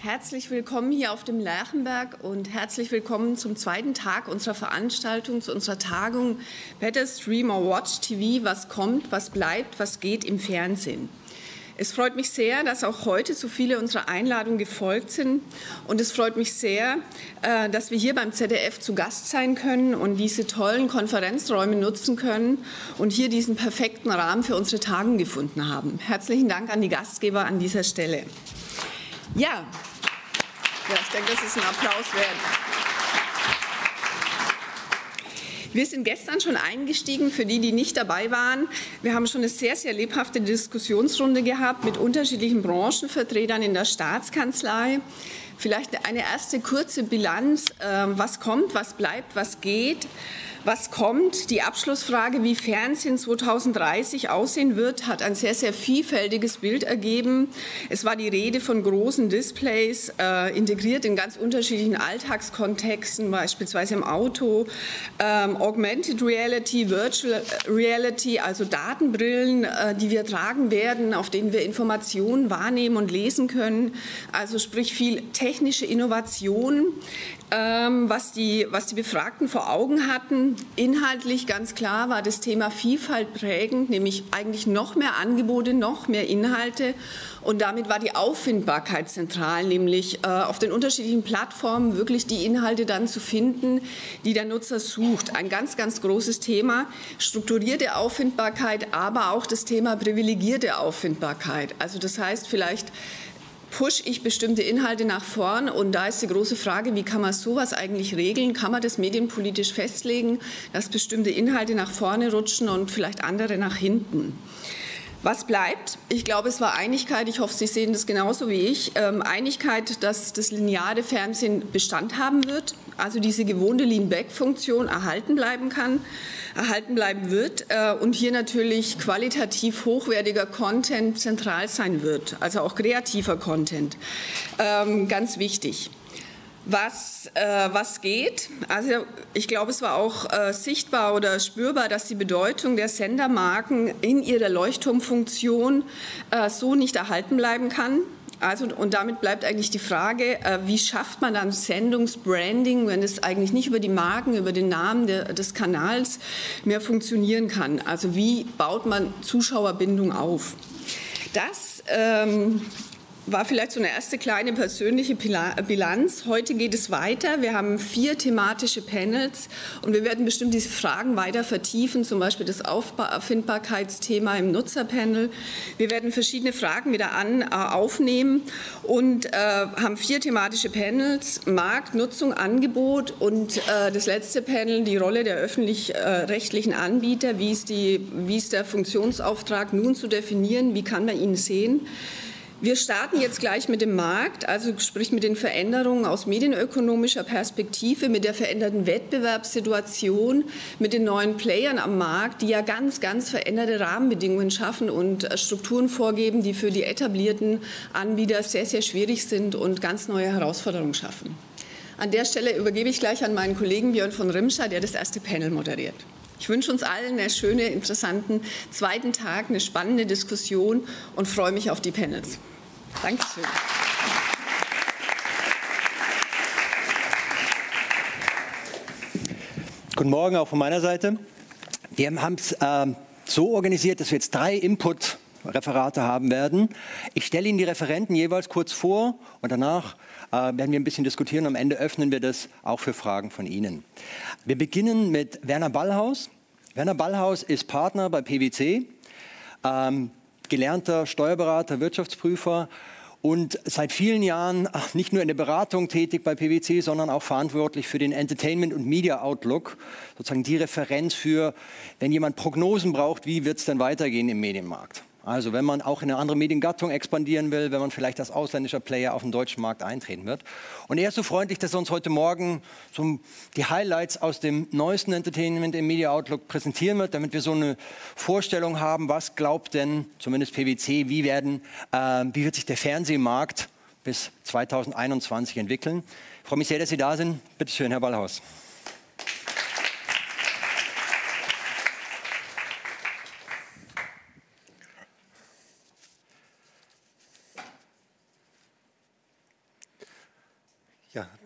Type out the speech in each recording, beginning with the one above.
Herzlich willkommen hier auf dem Lerchenberg und herzlich willkommen zum zweiten Tag unserer Veranstaltung, zu unserer Tagung Better Stream or Watch TV, was kommt, was bleibt, was geht im Fernsehen. Es freut mich sehr, dass auch heute so viele unserer Einladung gefolgt sind. Und es freut mich sehr, äh, dass wir hier beim ZDF zu Gast sein können und diese tollen Konferenzräume nutzen können und hier diesen perfekten Rahmen für unsere Tagung gefunden haben. Herzlichen Dank an die Gastgeber an dieser Stelle. Ja, ja, ich denke, das ist ein Applaus wert. Wir sind gestern schon eingestiegen, für die, die nicht dabei waren. Wir haben schon eine sehr, sehr lebhafte Diskussionsrunde gehabt mit unterschiedlichen Branchenvertretern in der Staatskanzlei. Vielleicht eine erste kurze Bilanz, äh, was kommt, was bleibt, was geht was kommt. Die Abschlussfrage, wie Fernsehen 2030 aussehen wird, hat ein sehr, sehr vielfältiges Bild ergeben. Es war die Rede von großen Displays, äh, integriert in ganz unterschiedlichen Alltagskontexten, beispielsweise im Auto, ähm, Augmented Reality, Virtual Reality, also Datenbrillen, äh, die wir tragen werden, auf denen wir Informationen wahrnehmen und lesen können. Also sprich viel technische Innovation ähm, was, die, was die Befragten vor Augen hatten. Inhaltlich ganz klar war das Thema Vielfalt prägend, nämlich eigentlich noch mehr Angebote, noch mehr Inhalte. Und damit war die Auffindbarkeit zentral, nämlich äh, auf den unterschiedlichen Plattformen wirklich die Inhalte dann zu finden, die der Nutzer sucht. Ein ganz, ganz großes Thema. Strukturierte Auffindbarkeit, aber auch das Thema privilegierte Auffindbarkeit. Also das heißt vielleicht pushe ich bestimmte Inhalte nach vorn. Und da ist die große Frage, wie kann man sowas eigentlich regeln? Kann man das medienpolitisch festlegen, dass bestimmte Inhalte nach vorne rutschen und vielleicht andere nach hinten? Was bleibt? Ich glaube, es war Einigkeit, ich hoffe, Sie sehen das genauso wie ich, ähm, Einigkeit, dass das lineare Fernsehen Bestand haben wird, also diese gewohnte Lean-Back-Funktion erhalten bleiben kann, erhalten bleiben wird äh, und hier natürlich qualitativ hochwertiger Content zentral sein wird, also auch kreativer Content. Ähm, ganz wichtig was, äh, was geht. Also ich glaube, es war auch äh, sichtbar oder spürbar, dass die Bedeutung der Sendermarken in ihrer Leuchtturmfunktion äh, so nicht erhalten bleiben kann. Also, und damit bleibt eigentlich die Frage, äh, wie schafft man dann Sendungsbranding, wenn es eigentlich nicht über die Marken, über den Namen der, des Kanals mehr funktionieren kann? Also wie baut man Zuschauerbindung auf? Das ähm, war vielleicht so eine erste kleine persönliche Bilanz. Heute geht es weiter. Wir haben vier thematische Panels und wir werden bestimmt diese Fragen weiter vertiefen, zum Beispiel das Auffindbarkeitsthema im Nutzerpanel. Wir werden verschiedene Fragen wieder an, äh, aufnehmen und äh, haben vier thematische Panels, Markt, Nutzung, Angebot und äh, das letzte Panel, die Rolle der öffentlich-rechtlichen Anbieter, wie ist, die, wie ist der Funktionsauftrag nun zu definieren, wie kann man ihn sehen. Wir starten jetzt gleich mit dem Markt, also sprich mit den Veränderungen aus medienökonomischer Perspektive, mit der veränderten Wettbewerbssituation, mit den neuen Playern am Markt, die ja ganz, ganz veränderte Rahmenbedingungen schaffen und äh, Strukturen vorgeben, die für die etablierten Anbieter sehr, sehr schwierig sind und ganz neue Herausforderungen schaffen. An der Stelle übergebe ich gleich an meinen Kollegen Björn von Rimscher, der das erste Panel moderiert. Ich wünsche uns allen einen schönen, interessanten zweiten Tag, eine spannende Diskussion und freue mich auf die Panels. Dankeschön. Guten Morgen auch von meiner Seite. Wir haben es äh, so organisiert, dass wir jetzt drei Input-Referate haben werden. Ich stelle Ihnen die Referenten jeweils kurz vor und danach äh, werden wir ein bisschen diskutieren. Am Ende öffnen wir das auch für Fragen von Ihnen. Wir beginnen mit Werner Ballhaus. Werner Ballhaus ist Partner bei PwC. Ähm, gelernter Steuerberater, Wirtschaftsprüfer und seit vielen Jahren nicht nur in der Beratung tätig bei PwC, sondern auch verantwortlich für den Entertainment und Media Outlook, sozusagen die Referenz für, wenn jemand Prognosen braucht, wie wird es denn weitergehen im Medienmarkt. Also wenn man auch in eine andere Mediengattung expandieren will, wenn man vielleicht als ausländischer Player auf den deutschen Markt eintreten wird. Und er ist so freundlich, dass er uns heute Morgen so die Highlights aus dem neuesten Entertainment im Media Outlook präsentieren wird, damit wir so eine Vorstellung haben, was glaubt denn zumindest PwC, wie, werden, äh, wie wird sich der Fernsehmarkt bis 2021 entwickeln. Ich freue mich sehr, dass Sie da sind. Bitte schön, Herr Ballhaus.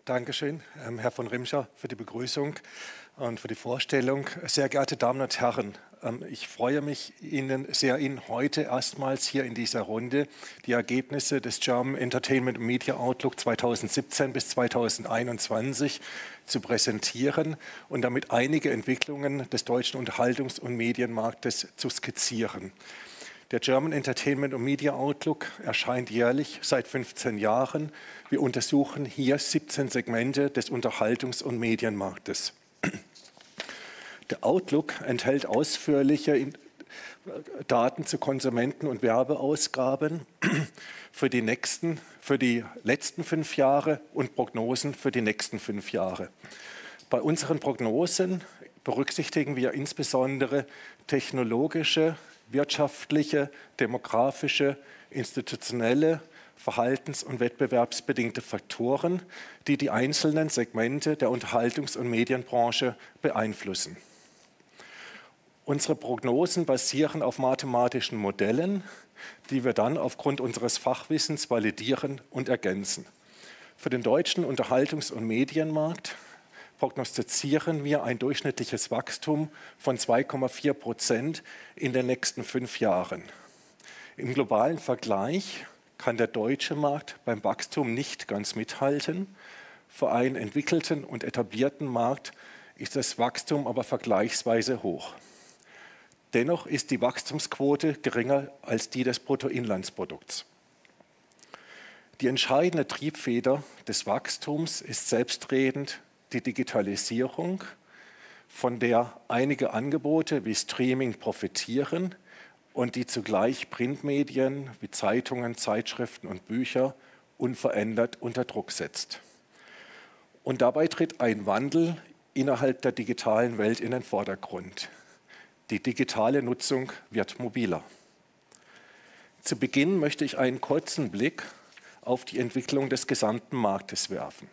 Ja, danke schön, ähm, Herr von Rimscher, für die Begrüßung und für die Vorstellung. Sehr geehrte Damen und Herren, ähm, ich freue mich Ihnen sehr, Ihnen heute erstmals hier in dieser Runde die Ergebnisse des German Entertainment Media Outlook 2017 bis 2021 zu präsentieren und damit einige Entwicklungen des deutschen Unterhaltungs- und Medienmarktes zu skizzieren. Der German Entertainment und Media Outlook erscheint jährlich seit 15 Jahren. Wir untersuchen hier 17 Segmente des Unterhaltungs- und Medienmarktes. Der Outlook enthält ausführliche Daten zu Konsumenten- und Werbeausgaben für die, nächsten, für die letzten fünf Jahre und Prognosen für die nächsten fünf Jahre. Bei unseren Prognosen berücksichtigen wir insbesondere technologische, wirtschaftliche, demografische, institutionelle, verhaltens- und wettbewerbsbedingte Faktoren, die die einzelnen Segmente der Unterhaltungs- und Medienbranche beeinflussen. Unsere Prognosen basieren auf mathematischen Modellen, die wir dann aufgrund unseres Fachwissens validieren und ergänzen. Für den deutschen Unterhaltungs- und Medienmarkt prognostizieren wir ein durchschnittliches Wachstum von 2,4 Prozent in den nächsten fünf Jahren. Im globalen Vergleich kann der deutsche Markt beim Wachstum nicht ganz mithalten. Für einen entwickelten und etablierten Markt ist das Wachstum aber vergleichsweise hoch. Dennoch ist die Wachstumsquote geringer als die des Bruttoinlandsprodukts. Die entscheidende Triebfeder des Wachstums ist selbstredend die Digitalisierung, von der einige Angebote wie Streaming profitieren und die zugleich Printmedien wie Zeitungen, Zeitschriften und Bücher unverändert unter Druck setzt. Und dabei tritt ein Wandel innerhalb der digitalen Welt in den Vordergrund. Die digitale Nutzung wird mobiler. Zu Beginn möchte ich einen kurzen Blick auf die Entwicklung des gesamten Marktes werfen.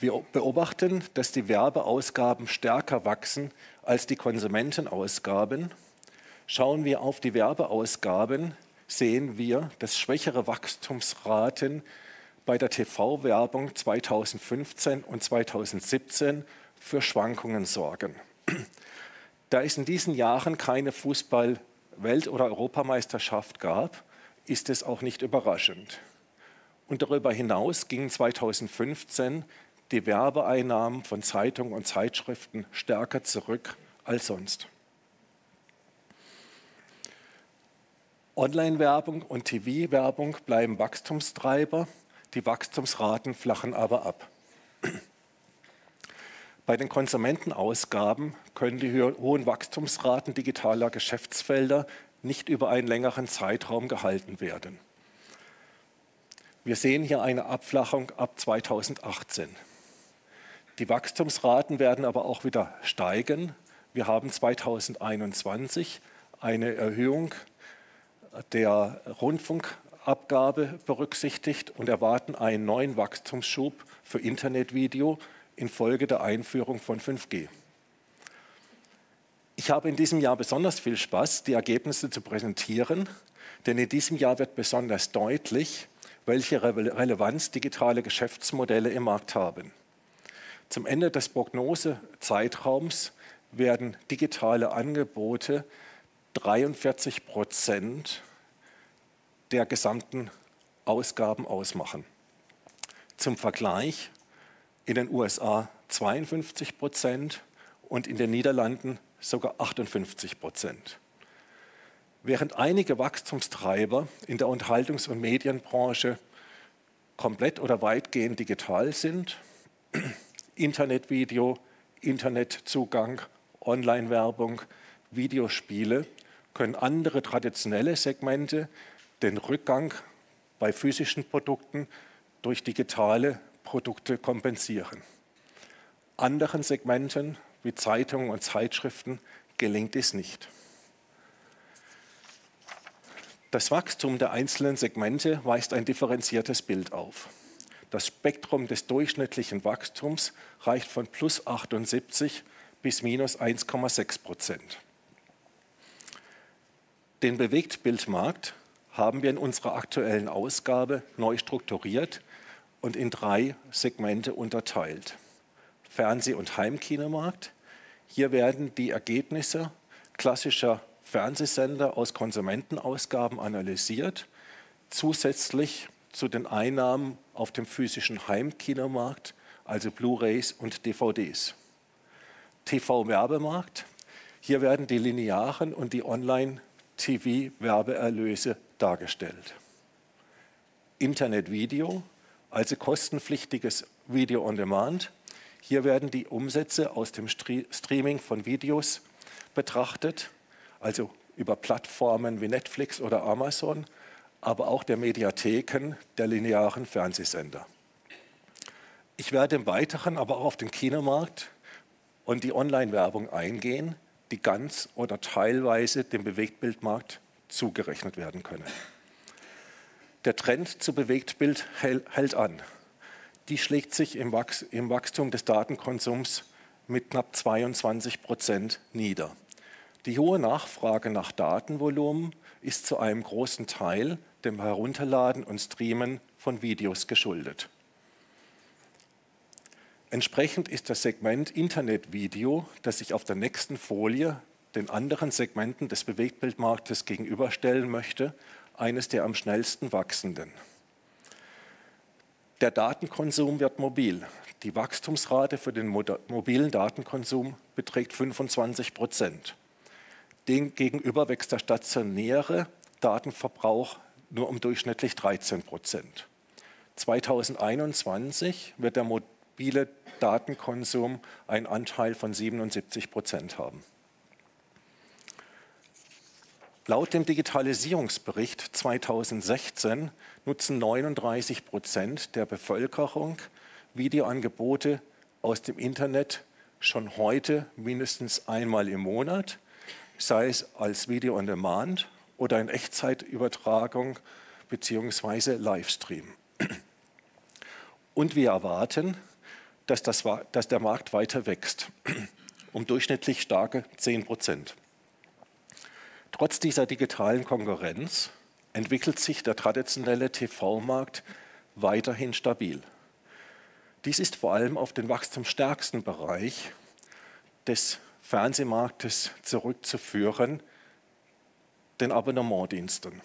Wir beobachten, dass die Werbeausgaben stärker wachsen als die Konsumentenausgaben. Schauen wir auf die Werbeausgaben, sehen wir, dass schwächere Wachstumsraten bei der TV-Werbung 2015 und 2017 für Schwankungen sorgen. Da es in diesen Jahren keine Fußball-Welt- oder Europameisterschaft gab, ist es auch nicht überraschend. Und darüber hinaus gingen 2015 die Werbeeinnahmen von Zeitungen und Zeitschriften stärker zurück als sonst. Online-Werbung und TV-Werbung bleiben Wachstumstreiber, die Wachstumsraten flachen aber ab. Bei den Konsumentenausgaben können die hohen Wachstumsraten digitaler Geschäftsfelder nicht über einen längeren Zeitraum gehalten werden. Wir sehen hier eine Abflachung ab 2018. Die Wachstumsraten werden aber auch wieder steigen. Wir haben 2021 eine Erhöhung der Rundfunkabgabe berücksichtigt und erwarten einen neuen Wachstumsschub für Internetvideo infolge der Einführung von 5G. Ich habe in diesem Jahr besonders viel Spaß, die Ergebnisse zu präsentieren, denn in diesem Jahr wird besonders deutlich, welche Relevanz digitale Geschäftsmodelle im Markt haben. Zum Ende des Prognosezeitraums werden digitale Angebote 43 Prozent der gesamten Ausgaben ausmachen. Zum Vergleich in den USA 52 Prozent und in den Niederlanden sogar 58 Prozent. Während einige Wachstumstreiber in der Unterhaltungs- und Medienbranche komplett oder weitgehend digital sind, Internetvideo, Internetzugang, Online-Werbung, Videospiele können andere traditionelle Segmente den Rückgang bei physischen Produkten durch digitale Produkte kompensieren. Anderen Segmenten wie Zeitungen und Zeitschriften gelingt dies nicht. Das Wachstum der einzelnen Segmente weist ein differenziertes Bild auf. Das Spektrum des durchschnittlichen Wachstums reicht von plus 78 bis minus 1,6 Prozent. Den Bewegtbildmarkt haben wir in unserer aktuellen Ausgabe neu strukturiert und in drei Segmente unterteilt. Fernseh- und Heimkinomarkt. Hier werden die Ergebnisse klassischer Fernsehsender aus Konsumentenausgaben analysiert, zusätzlich zu den Einnahmen auf dem physischen Heimkinomarkt, also Blu-rays und DVDs. TV-Werbemarkt. Hier werden die linearen und die Online-TV-Werbeerlöse dargestellt. Internet-Video, also kostenpflichtiges Video on Demand. Hier werden die Umsätze aus dem Streaming von Videos betrachtet, also über Plattformen wie Netflix oder Amazon, aber auch der Mediatheken der linearen Fernsehsender. Ich werde im Weiteren aber auch auf den Kinomarkt und die Online-Werbung eingehen, die ganz oder teilweise dem Bewegtbildmarkt zugerechnet werden können. Der Trend zu Bewegtbild hält an. Die schlägt sich im, Wachstum des Datenkonsums mit knapp 22 Prozent nieder. Die hohe Nachfrage nach Datenvolumen ist zu einem großen Teil dem Herunterladen und Streamen von Videos geschuldet. Entsprechend ist das Segment Internetvideo, das ich auf der nächsten Folie den anderen Segmenten des Bewegtbildmarktes gegenüberstellen möchte, eines der am schnellsten wachsenden. Der Datenkonsum wird mobil. Die Wachstumsrate für den mobilen Datenkonsum beträgt 25 Prozent. Demgegenüber wächst der stationäre Datenverbrauch nur um durchschnittlich 13 Prozent. 2021 wird der mobile Datenkonsum einen Anteil von 77 Prozent haben. Laut dem Digitalisierungsbericht 2016 nutzen 39 Prozent der Bevölkerung Videoangebote aus dem Internet schon heute mindestens einmal im Monat, sei es als Video on Demand oder in Echtzeitübertragung bzw. Livestream. Und wir erwarten, dass, das, dass der Markt weiter wächst, um durchschnittlich starke 10 Prozent. Trotz dieser digitalen Konkurrenz entwickelt sich der traditionelle TV-Markt weiterhin stabil. Dies ist vor allem auf den wachstumsstärksten Bereich des Fernsehmarktes zurückzuführen, den Abonnementdiensten.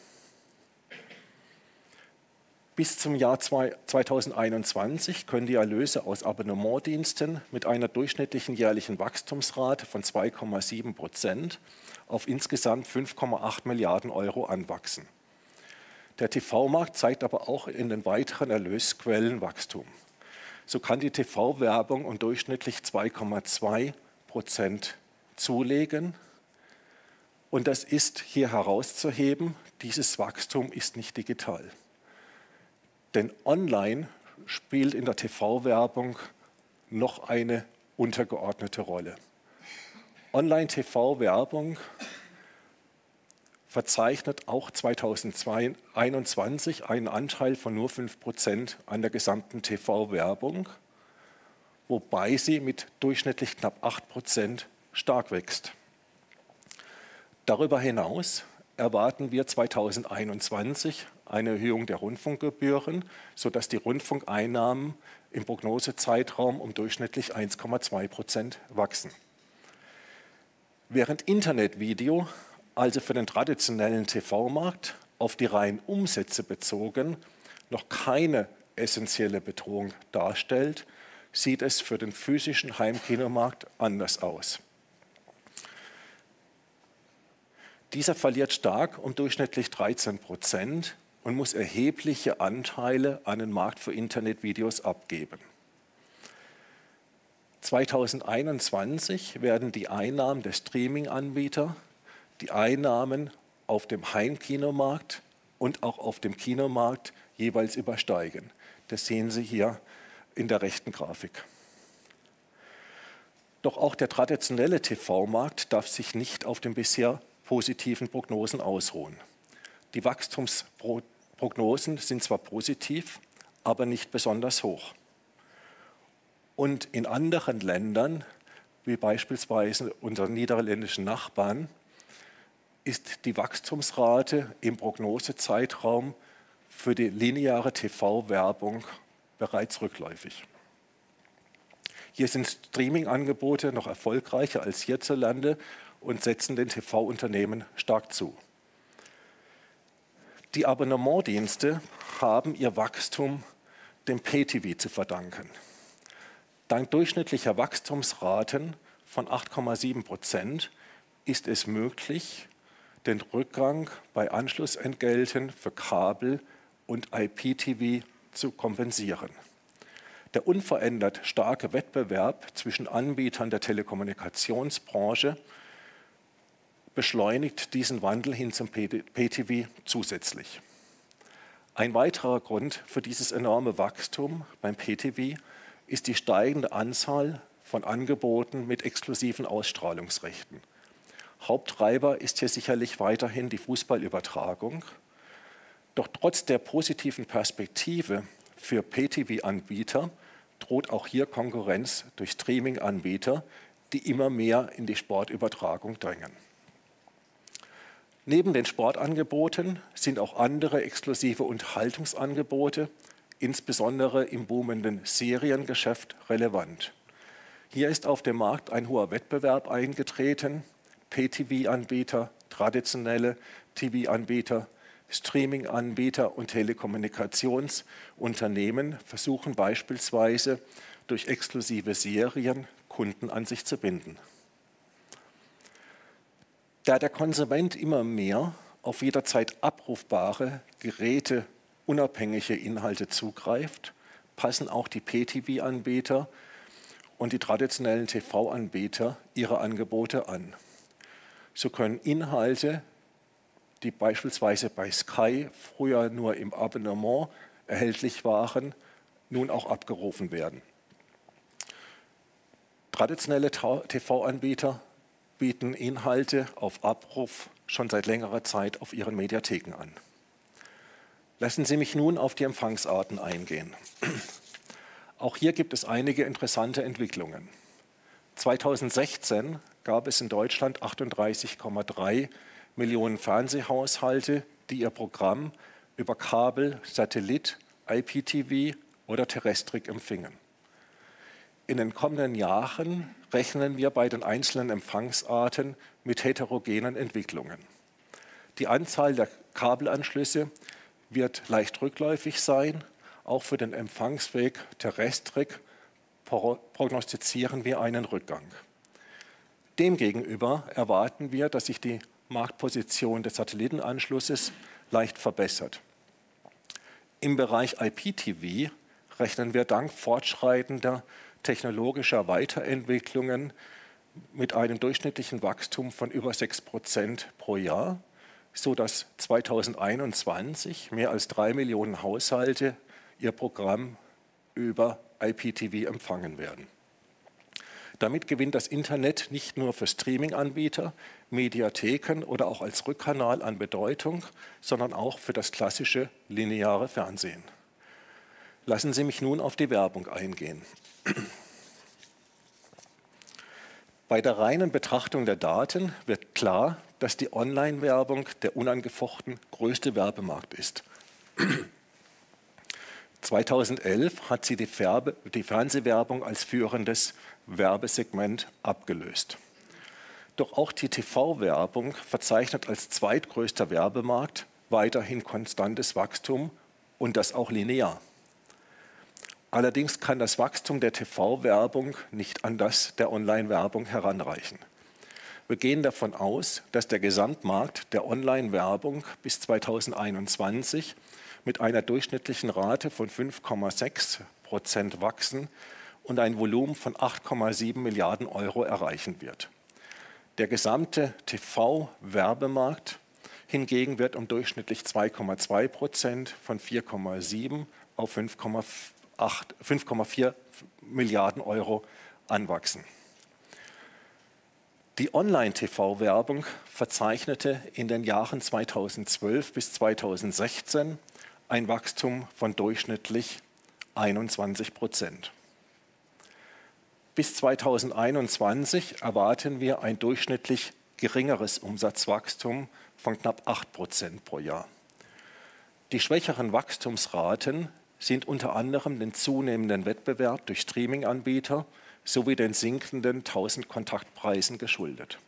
Bis zum Jahr 2021 können die Erlöse aus Abonnementdiensten mit einer durchschnittlichen jährlichen Wachstumsrate von 2,7 Prozent auf insgesamt 5,8 Milliarden Euro anwachsen. Der TV-Markt zeigt aber auch in den weiteren Erlösquellen Wachstum. So kann die TV-Werbung um durchschnittlich 2,2 Prozent zulegen. Und das ist hier herauszuheben, dieses Wachstum ist nicht digital. Denn online spielt in der TV-Werbung noch eine untergeordnete Rolle. Online-TV-Werbung verzeichnet auch 2021 einen Anteil von nur 5 Prozent an der gesamten TV-Werbung, wobei sie mit durchschnittlich knapp 8 Prozent stark wächst. Darüber hinaus erwarten wir 2021 eine Erhöhung der Rundfunkgebühren, sodass die Rundfunkeinnahmen im Prognosezeitraum um durchschnittlich 1,2 Prozent wachsen. Während Internetvideo also für den traditionellen TV-Markt auf die reinen Umsätze bezogen noch keine essentielle Bedrohung darstellt, sieht es für den physischen Heimkinomarkt anders aus. Dieser verliert stark um durchschnittlich 13 Prozent und muss erhebliche Anteile an den Markt für Internetvideos abgeben. 2021 werden die Einnahmen der Streaming-Anbieter die Einnahmen auf dem Heimkinomarkt und auch auf dem Kinomarkt jeweils übersteigen. Das sehen Sie hier in der rechten Grafik. Doch auch der traditionelle TV-Markt darf sich nicht auf den bisher positiven Prognosen ausruhen. Die Wachstumsprognosen sind zwar positiv, aber nicht besonders hoch. Und in anderen Ländern, wie beispielsweise unseren niederländischen Nachbarn, ist die Wachstumsrate im Prognosezeitraum für die lineare TV-Werbung bereits rückläufig. Hier sind Streaming-Angebote noch erfolgreicher als hierzulande und setzen den TV-Unternehmen stark zu. Die Abonnementdienste haben ihr Wachstum dem Pay-TV zu verdanken. Dank durchschnittlicher Wachstumsraten von 8,7 Prozent ist es möglich, den Rückgang bei Anschlussentgelten für Kabel und IPTV zu kompensieren. Der unverändert starke Wettbewerb zwischen Anbietern der Telekommunikationsbranche beschleunigt diesen Wandel hin zum PTV zusätzlich. Ein weiterer Grund für dieses enorme Wachstum beim PTV ist die steigende Anzahl von Angeboten mit exklusiven Ausstrahlungsrechten. Haupttreiber ist hier sicherlich weiterhin die Fußballübertragung. Doch trotz der positiven Perspektive für PTV-Anbieter droht auch hier Konkurrenz durch Streaming-Anbieter, die immer mehr in die Sportübertragung drängen. Neben den Sportangeboten sind auch andere exklusive Unterhaltungsangebote, insbesondere im boomenden Seriengeschäft, relevant. Hier ist auf dem Markt ein hoher Wettbewerb eingetreten. Pay-TV-Anbieter, traditionelle TV-Anbieter, Streaming-Anbieter und Telekommunikationsunternehmen versuchen beispielsweise durch exklusive Serien Kunden an sich zu binden. Da der Konsument immer mehr auf jederzeit abrufbare Geräte unabhängige Inhalte zugreift, passen auch die PTV-Anbieter und die traditionellen TV-Anbieter ihre Angebote an. So können Inhalte, die beispielsweise bei Sky früher nur im Abonnement erhältlich waren, nun auch abgerufen werden. Traditionelle TV-Anbieter bieten Inhalte auf Abruf schon seit längerer Zeit auf ihren Mediatheken an. Lassen Sie mich nun auf die Empfangsarten eingehen. Auch hier gibt es einige interessante Entwicklungen. 2016 gab es in Deutschland 38,3 Millionen Fernsehhaushalte, die ihr Programm über Kabel, Satellit, IPTV oder Terrestrik empfingen. In den kommenden Jahren rechnen wir bei den einzelnen Empfangsarten mit heterogenen Entwicklungen. Die Anzahl der Kabelanschlüsse wird leicht rückläufig sein. Auch für den Empfangsweg Terrestrik prognostizieren wir einen Rückgang. Demgegenüber erwarten wir, dass sich die Marktposition des Satellitenanschlusses leicht verbessert. Im Bereich IPTV rechnen wir dank fortschreitender technologischer Weiterentwicklungen mit einem durchschnittlichen Wachstum von über 6 Prozent pro Jahr, sodass 2021 mehr als drei Millionen Haushalte ihr Programm über IPTV empfangen werden. Damit gewinnt das Internet nicht nur für Streaming-Anbieter, Mediatheken oder auch als Rückkanal an Bedeutung, sondern auch für das klassische lineare Fernsehen. Lassen Sie mich nun auf die Werbung eingehen. Bei der reinen Betrachtung der Daten wird klar, dass die Online-Werbung der unangefochten größte Werbemarkt ist. 2011 hat sie die, Färbe, die Fernsehwerbung als führendes Werbesegment abgelöst. Doch auch die TV-Werbung verzeichnet als zweitgrößter Werbemarkt weiterhin konstantes Wachstum und das auch linear. Allerdings kann das Wachstum der TV-Werbung nicht an das der Online-Werbung heranreichen. Wir gehen davon aus, dass der Gesamtmarkt der Online-Werbung bis 2021 mit einer durchschnittlichen Rate von 5,6 Prozent wachsen und ein Volumen von 8,7 Milliarden Euro erreichen wird. Der gesamte TV-Werbemarkt hingegen wird um durchschnittlich 2,2 Prozent von 4,7 auf 5,4 Milliarden Euro anwachsen. Die Online-TV-Werbung verzeichnete in den Jahren 2012 bis 2016 ein Wachstum von durchschnittlich 21 Prozent. Bis 2021 erwarten wir ein durchschnittlich geringeres Umsatzwachstum von knapp 8 Prozent pro Jahr. Die schwächeren Wachstumsraten sind unter anderem den zunehmenden Wettbewerb durch Streaming-Anbieter sowie den sinkenden 1000 Kontaktpreisen geschuldet.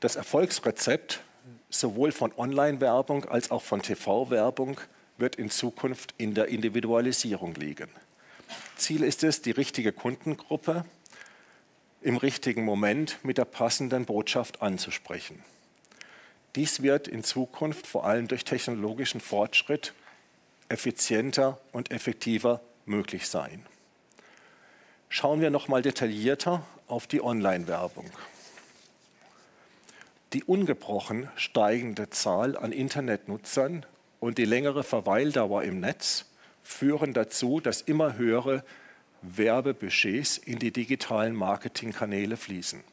Das Erfolgsrezept sowohl von Online-Werbung als auch von TV-Werbung wird in Zukunft in der Individualisierung liegen. Ziel ist es, die richtige Kundengruppe im richtigen Moment mit der passenden Botschaft anzusprechen. Dies wird in Zukunft vor allem durch technologischen Fortschritt effizienter und effektiver möglich sein. Schauen wir noch mal detaillierter auf die Online-Werbung. Die ungebrochen steigende Zahl an Internetnutzern und die längere Verweildauer im Netz führen dazu, dass immer höhere Werbebudgets in die digitalen Marketingkanäle fließen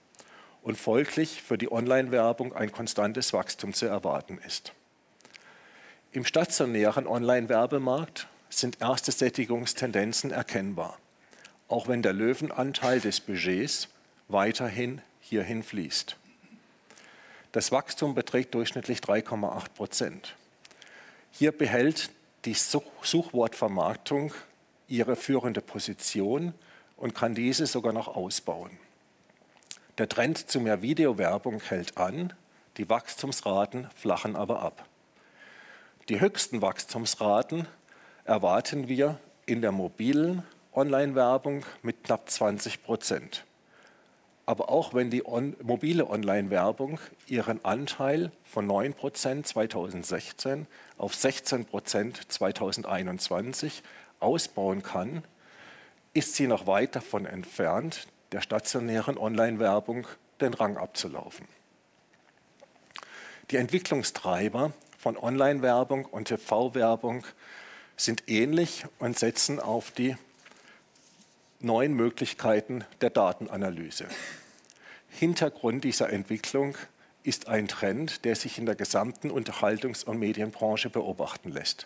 und folglich für die Online-Werbung ein konstantes Wachstum zu erwarten ist. Im stationären Online-Werbemarkt sind erste Sättigungstendenzen erkennbar, auch wenn der Löwenanteil des Budgets weiterhin hierhin fließt. Das Wachstum beträgt durchschnittlich 3,8 Prozent. Hier behält die Suchwortvermarktung ihre führende Position und kann diese sogar noch ausbauen. Der Trend zu mehr Videowerbung hält an, die Wachstumsraten flachen aber ab. Die höchsten Wachstumsraten erwarten wir in der mobilen Online-Werbung mit knapp 20 Prozent. Aber auch wenn die on mobile Online-Werbung ihren Anteil von 9 Prozent 2016 auf 16 Prozent 2021 ausbauen kann, ist sie noch weit davon entfernt, der stationären Online-Werbung den Rang abzulaufen. Die Entwicklungstreiber von Online-Werbung und TV-Werbung sind ähnlich und setzen auf die neuen Möglichkeiten der Datenanalyse. Hintergrund dieser Entwicklung ist ein Trend, der sich in der gesamten Unterhaltungs- und Medienbranche beobachten lässt.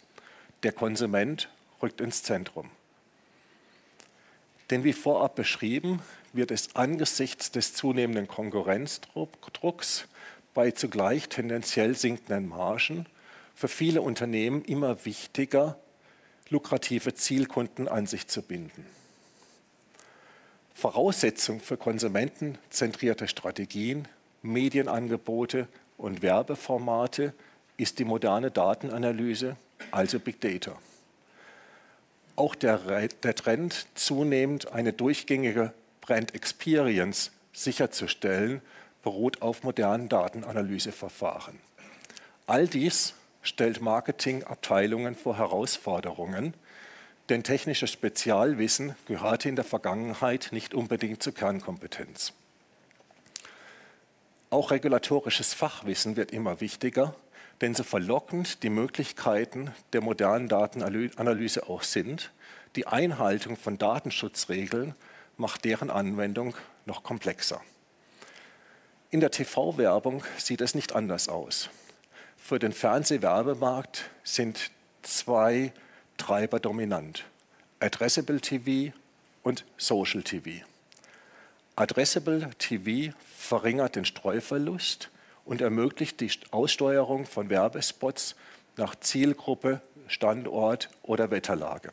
Der Konsument rückt ins Zentrum. Denn wie vorab beschrieben, wird es angesichts des zunehmenden Konkurrenzdrucks bei zugleich tendenziell sinkenden Margen für viele Unternehmen immer wichtiger, lukrative Zielkunden an sich zu binden. Voraussetzung für konsumentenzentrierte Strategien, Medienangebote und Werbeformate ist die moderne Datenanalyse, also Big Data. Auch der, der Trend, zunehmend eine durchgängige Brand Experience sicherzustellen, beruht auf modernen Datenanalyseverfahren. All dies stellt Marketingabteilungen vor Herausforderungen, denn technisches Spezialwissen gehörte in der Vergangenheit nicht unbedingt zur Kernkompetenz. Auch regulatorisches Fachwissen wird immer wichtiger, denn so verlockend die Möglichkeiten der modernen Datenanalyse auch sind, die Einhaltung von Datenschutzregeln macht deren Anwendung noch komplexer. In der TV-Werbung sieht es nicht anders aus. Für den Fernsehwerbemarkt sind zwei Treiber dominant. Addressable TV und Social TV. Addressable TV verringert den Streuverlust und ermöglicht die Aussteuerung von Werbespots nach Zielgruppe, Standort oder Wetterlage.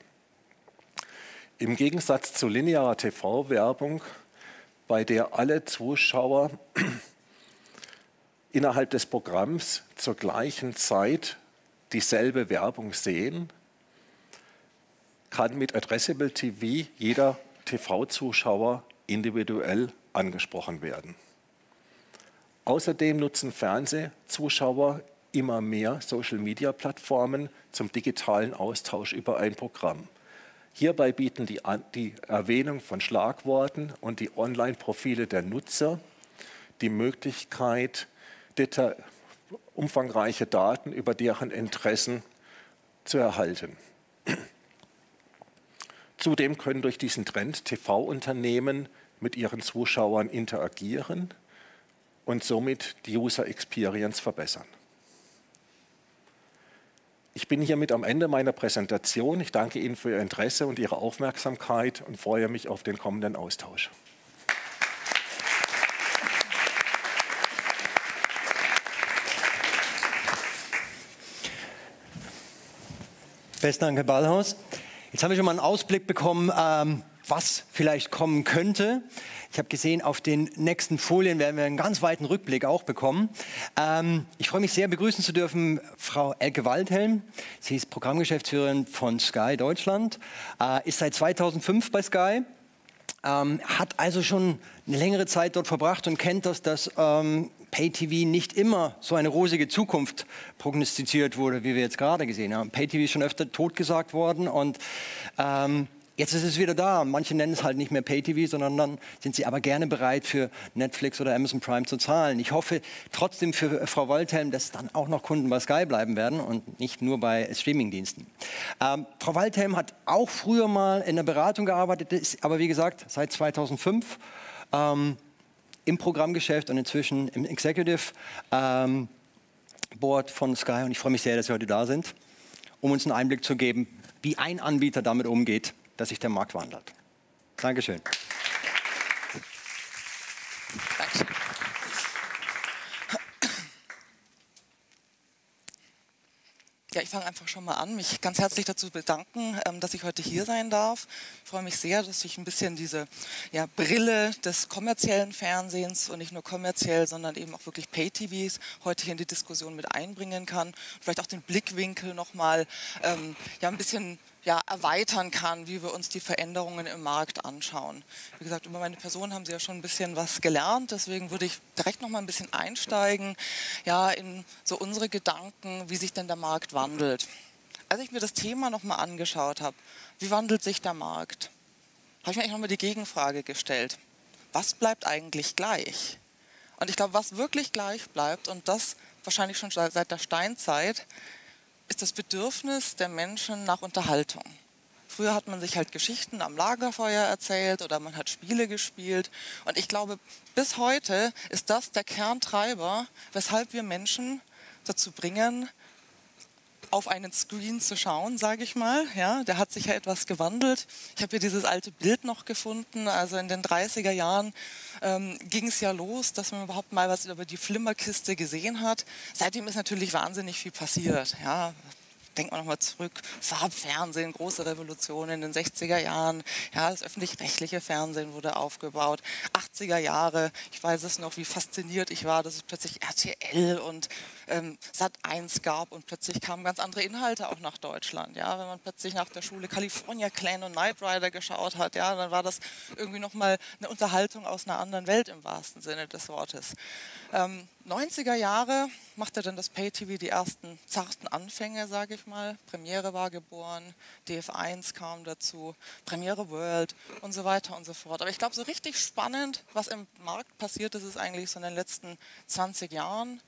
Im Gegensatz zu linearer TV-Werbung bei der alle Zuschauer innerhalb des Programms zur gleichen Zeit dieselbe Werbung sehen, kann mit Addressable TV jeder TV-Zuschauer individuell angesprochen werden. Außerdem nutzen Fernsehzuschauer immer mehr Social-Media-Plattformen zum digitalen Austausch über ein Programm. Hierbei bieten die, die Erwähnung von Schlagworten und die Online-Profile der Nutzer die Möglichkeit, umfangreiche Daten über deren Interessen zu erhalten. Zudem können durch diesen Trend TV-Unternehmen mit ihren Zuschauern interagieren und somit die User Experience verbessern. Ich bin hiermit am Ende meiner Präsentation. Ich danke Ihnen für Ihr Interesse und Ihre Aufmerksamkeit und freue mich auf den kommenden Austausch. Besten Dank, Herr Ballhaus. Jetzt haben wir schon mal einen Ausblick bekommen, ähm, was vielleicht kommen könnte. Ich habe gesehen, auf den nächsten Folien werden wir einen ganz weiten Rückblick auch bekommen. Ähm, ich freue mich sehr, begrüßen zu dürfen Frau Elke Waldhelm. Sie ist Programmgeschäftsführerin von Sky Deutschland, äh, ist seit 2005 bei Sky, ähm, hat also schon eine längere Zeit dort verbracht und kennt das, dass ähm, Pay-TV nicht immer so eine rosige Zukunft prognostiziert wurde, wie wir jetzt gerade gesehen haben. Pay-TV ist schon öfter totgesagt worden und ähm, Jetzt ist es wieder da. Manche nennen es halt nicht mehr Pay-TV, sondern dann sind sie aber gerne bereit, für Netflix oder Amazon Prime zu zahlen. Ich hoffe trotzdem für Frau Waldhelm, dass dann auch noch Kunden bei Sky bleiben werden und nicht nur bei Streamingdiensten. Ähm, Frau Waldhelm hat auch früher mal in der Beratung gearbeitet, ist aber wie gesagt seit 2005 ähm, im Programmgeschäft und inzwischen im Executive ähm, Board von Sky. Und ich freue mich sehr, dass Sie heute da sind, um uns einen Einblick zu geben, wie ein Anbieter damit umgeht, dass sich der Markt wandelt. Dankeschön. Dankeschön. Ja, ich fange einfach schon mal an, mich ganz herzlich dazu bedanken, ähm, dass ich heute hier sein darf. Ich freue mich sehr, dass ich ein bisschen diese ja, Brille des kommerziellen Fernsehens und nicht nur kommerziell, sondern eben auch wirklich Pay-TVs heute hier in die Diskussion mit einbringen kann. Vielleicht auch den Blickwinkel nochmal ähm, ja, ein bisschen ja, erweitern kann, wie wir uns die Veränderungen im Markt anschauen. Wie gesagt, über meine Person haben Sie ja schon ein bisschen was gelernt, deswegen würde ich direkt noch mal ein bisschen einsteigen, ja, in so unsere Gedanken, wie sich denn der Markt wandelt. Als ich mir das Thema noch mal angeschaut habe, wie wandelt sich der Markt, habe ich mir eigentlich noch mal die Gegenfrage gestellt. Was bleibt eigentlich gleich? Und ich glaube, was wirklich gleich bleibt, und das wahrscheinlich schon seit der Steinzeit, ist das Bedürfnis der Menschen nach Unterhaltung. Früher hat man sich halt Geschichten am Lagerfeuer erzählt oder man hat Spiele gespielt. Und ich glaube, bis heute ist das der Kerntreiber, weshalb wir Menschen dazu bringen, auf einen Screen zu schauen, sage ich mal. Ja, der hat sich ja etwas gewandelt. Ich habe hier dieses alte Bild noch gefunden. Also in den 30er Jahren ähm, ging es ja los, dass man überhaupt mal was über die Flimmerkiste gesehen hat. Seitdem ist natürlich wahnsinnig viel passiert. Ja, denkt man nochmal zurück, Farbfernsehen, große Revolution in den 60er Jahren, ja, das öffentlich-rechtliche Fernsehen wurde aufgebaut, 80er Jahre, ich weiß es noch, wie fasziniert ich war, dass es plötzlich RTL und ähm, Sat 1 gab und plötzlich kamen ganz andere Inhalte auch nach Deutschland. Ja, wenn man plötzlich nach der Schule California Clan und Knight Rider geschaut hat, ja, dann war das irgendwie nochmal eine Unterhaltung aus einer anderen Welt im wahrsten Sinne des Wortes. Ähm, 90er Jahre machte dann das Pay-TV die ersten zarten Anfänge, sage ich mal. Premiere war geboren, DF1 kam dazu, Premiere World und so weiter und so fort. Aber ich glaube, so richtig spannend, was im Markt passiert ist, ist eigentlich so in den letzten 20 Jahren.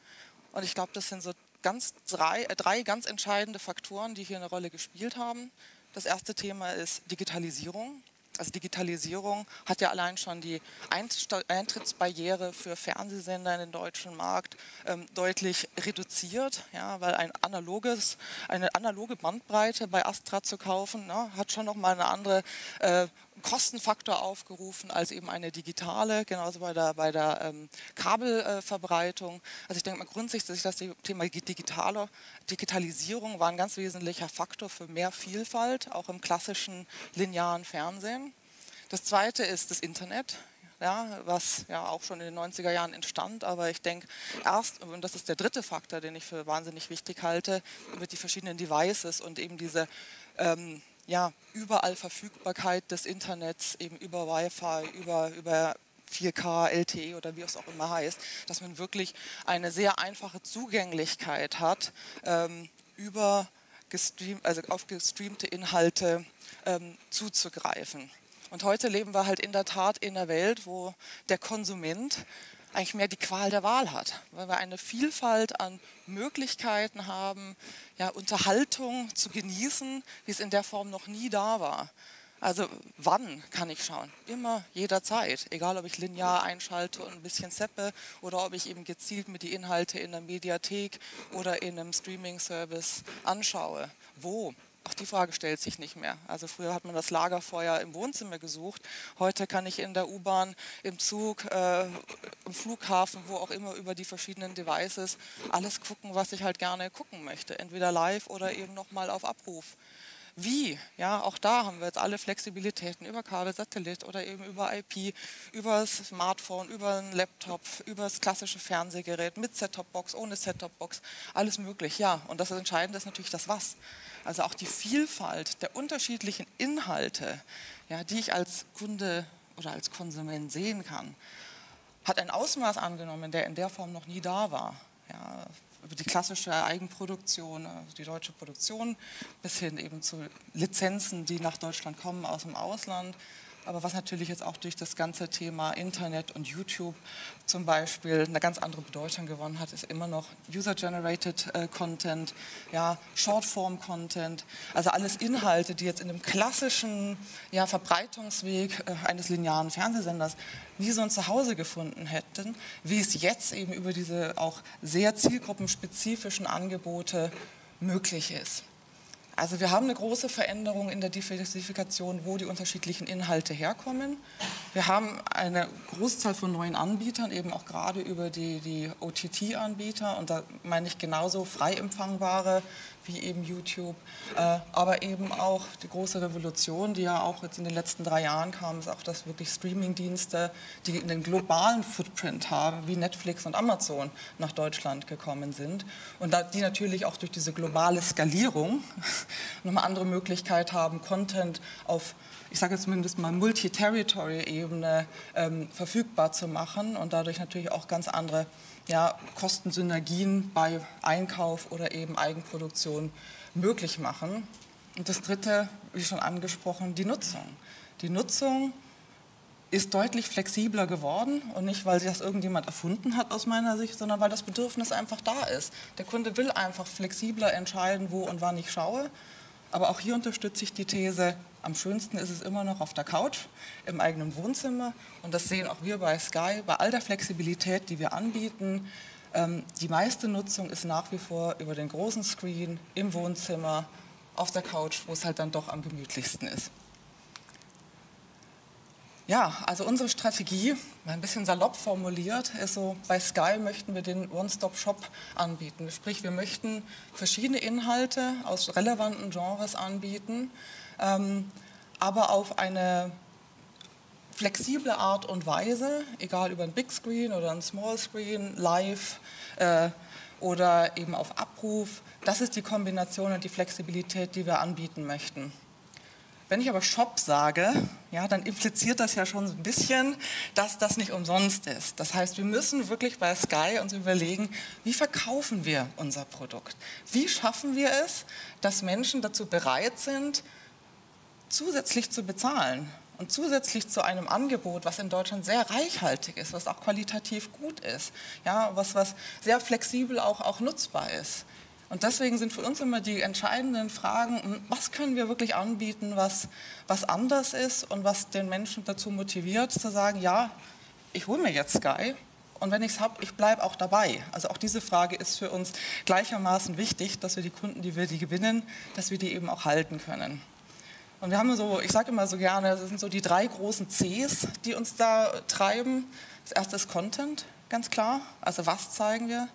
Und ich glaube, das sind so ganz drei, äh, drei ganz entscheidende Faktoren, die hier eine Rolle gespielt haben. Das erste Thema ist Digitalisierung. Also Digitalisierung hat ja allein schon die Eintrittsbarriere für Fernsehsender in den deutschen Markt ähm, deutlich reduziert, ja, weil ein analoges, eine analoge Bandbreite bei Astra zu kaufen, ne, hat schon nochmal eine andere äh, Kostenfaktor aufgerufen als eben eine digitale, genauso bei der, bei der ähm, Kabelverbreitung. also ich denke mal grundsätzlich, das Thema digitale, Digitalisierung war ein ganz wesentlicher Faktor für mehr Vielfalt, auch im klassischen linearen Fernsehen. Das zweite ist das Internet. Ja, was ja auch schon in den 90er Jahren entstand. Aber ich denke, erst, und das ist der dritte Faktor, den ich für wahnsinnig wichtig halte, über die verschiedenen Devices und eben diese ähm, ja, überall Verfügbarkeit des Internets, eben über Wi-Fi, über, über 4K, LTE oder wie es auch immer heißt, dass man wirklich eine sehr einfache Zugänglichkeit hat, ähm, über gestream, also auf gestreamte Inhalte ähm, zuzugreifen. Und heute leben wir halt in der Tat in einer Welt, wo der Konsument eigentlich mehr die Qual der Wahl hat, weil wir eine Vielfalt an Möglichkeiten haben, ja, Unterhaltung zu genießen, wie es in der Form noch nie da war. Also wann kann ich schauen? Immer, jederzeit. Egal, ob ich linear einschalte und ein bisschen seppe oder ob ich eben gezielt mir die Inhalte in der Mediathek oder in einem Streaming-Service anschaue. Wo? Auch die Frage stellt sich nicht mehr. Also früher hat man das Lagerfeuer im Wohnzimmer gesucht. Heute kann ich in der U-Bahn, im Zug, äh, im Flughafen, wo auch immer über die verschiedenen Devices alles gucken, was ich halt gerne gucken möchte. Entweder live oder eben nochmal auf Abruf. Wie? Ja, auch da haben wir jetzt alle Flexibilitäten über Kabel, Satellit oder eben über IP, über das Smartphone, über einen Laptop, über das klassische Fernsehgerät mit Set-Top-Box, ohne Set-Top-Box, alles möglich. Ja, und das Entscheidende ist natürlich das Was. Also auch die Vielfalt der unterschiedlichen Inhalte, ja, die ich als Kunde oder als Konsument sehen kann, hat ein Ausmaß angenommen, der in der Form noch nie da war. Ja, über die klassische Eigenproduktion, also die deutsche Produktion, bis hin eben zu Lizenzen, die nach Deutschland kommen aus dem Ausland. Aber was natürlich jetzt auch durch das ganze Thema Internet und YouTube zum Beispiel eine ganz andere Bedeutung gewonnen hat, ist immer noch User-Generated äh, Content, ja, Shortform-Content, also alles Inhalte, die jetzt in dem klassischen ja, Verbreitungsweg äh, eines linearen Fernsehsenders nie so ein Zuhause gefunden hätten, wie es jetzt eben über diese auch sehr zielgruppenspezifischen Angebote möglich ist. Also wir haben eine große Veränderung in der Diversifikation, wo die unterschiedlichen Inhalte herkommen. Wir haben eine Großzahl von neuen Anbietern, eben auch gerade über die, die OTT-Anbieter. Und da meine ich genauso frei empfangbare wie eben YouTube, äh, aber eben auch die große Revolution, die ja auch jetzt in den letzten drei Jahren kam, ist auch, dass wirklich Streaming-Dienste, die einen globalen Footprint haben, wie Netflix und Amazon nach Deutschland gekommen sind. Und die natürlich auch durch diese globale Skalierung nochmal andere Möglichkeit haben, Content auf ich sage jetzt zumindest mal Multi-Territory-Ebene ähm, verfügbar zu machen und dadurch natürlich auch ganz andere ja, Kostensynergien bei Einkauf oder eben Eigenproduktion möglich machen. Und das Dritte, wie schon angesprochen, die Nutzung. Die Nutzung ist deutlich flexibler geworden und nicht, weil sich das irgendjemand erfunden hat aus meiner Sicht, sondern weil das Bedürfnis einfach da ist. Der Kunde will einfach flexibler entscheiden, wo und wann ich schaue. Aber auch hier unterstütze ich die These, am schönsten ist es immer noch auf der Couch, im eigenen Wohnzimmer. Und das sehen auch wir bei Sky, bei all der Flexibilität, die wir anbieten. Ähm, die meiste Nutzung ist nach wie vor über den großen Screen, im Wohnzimmer, auf der Couch, wo es halt dann doch am gemütlichsten ist. Ja, also unsere Strategie, ein bisschen salopp formuliert, ist so, bei Sky möchten wir den One-Stop-Shop anbieten. Sprich, wir möchten verschiedene Inhalte aus relevanten Genres anbieten, ähm, aber auf eine flexible Art und Weise, egal über ein Big Screen oder ein Small Screen, live äh, oder eben auf Abruf. Das ist die Kombination und die Flexibilität, die wir anbieten möchten. Wenn ich aber Shop sage, ja, dann impliziert das ja schon ein bisschen, dass das nicht umsonst ist. Das heißt, wir müssen wirklich bei Sky uns überlegen, wie verkaufen wir unser Produkt? Wie schaffen wir es, dass Menschen dazu bereit sind, zusätzlich zu bezahlen und zusätzlich zu einem Angebot, was in Deutschland sehr reichhaltig ist, was auch qualitativ gut ist, ja, was, was sehr flexibel auch, auch nutzbar ist. Und deswegen sind für uns immer die entscheidenden Fragen, hm, was können wir wirklich anbieten, was, was anders ist und was den Menschen dazu motiviert, zu sagen, ja, ich hole mir jetzt Sky und wenn ich es habe, ich bleibe auch dabei. Also auch diese Frage ist für uns gleichermaßen wichtig, dass wir die Kunden, die wir die gewinnen, dass wir die eben auch halten können. Und wir haben so, ich sage immer so gerne, das sind so die drei großen Cs, die uns da treiben. Das erste ist Content, ganz klar. Also was zeigen wir?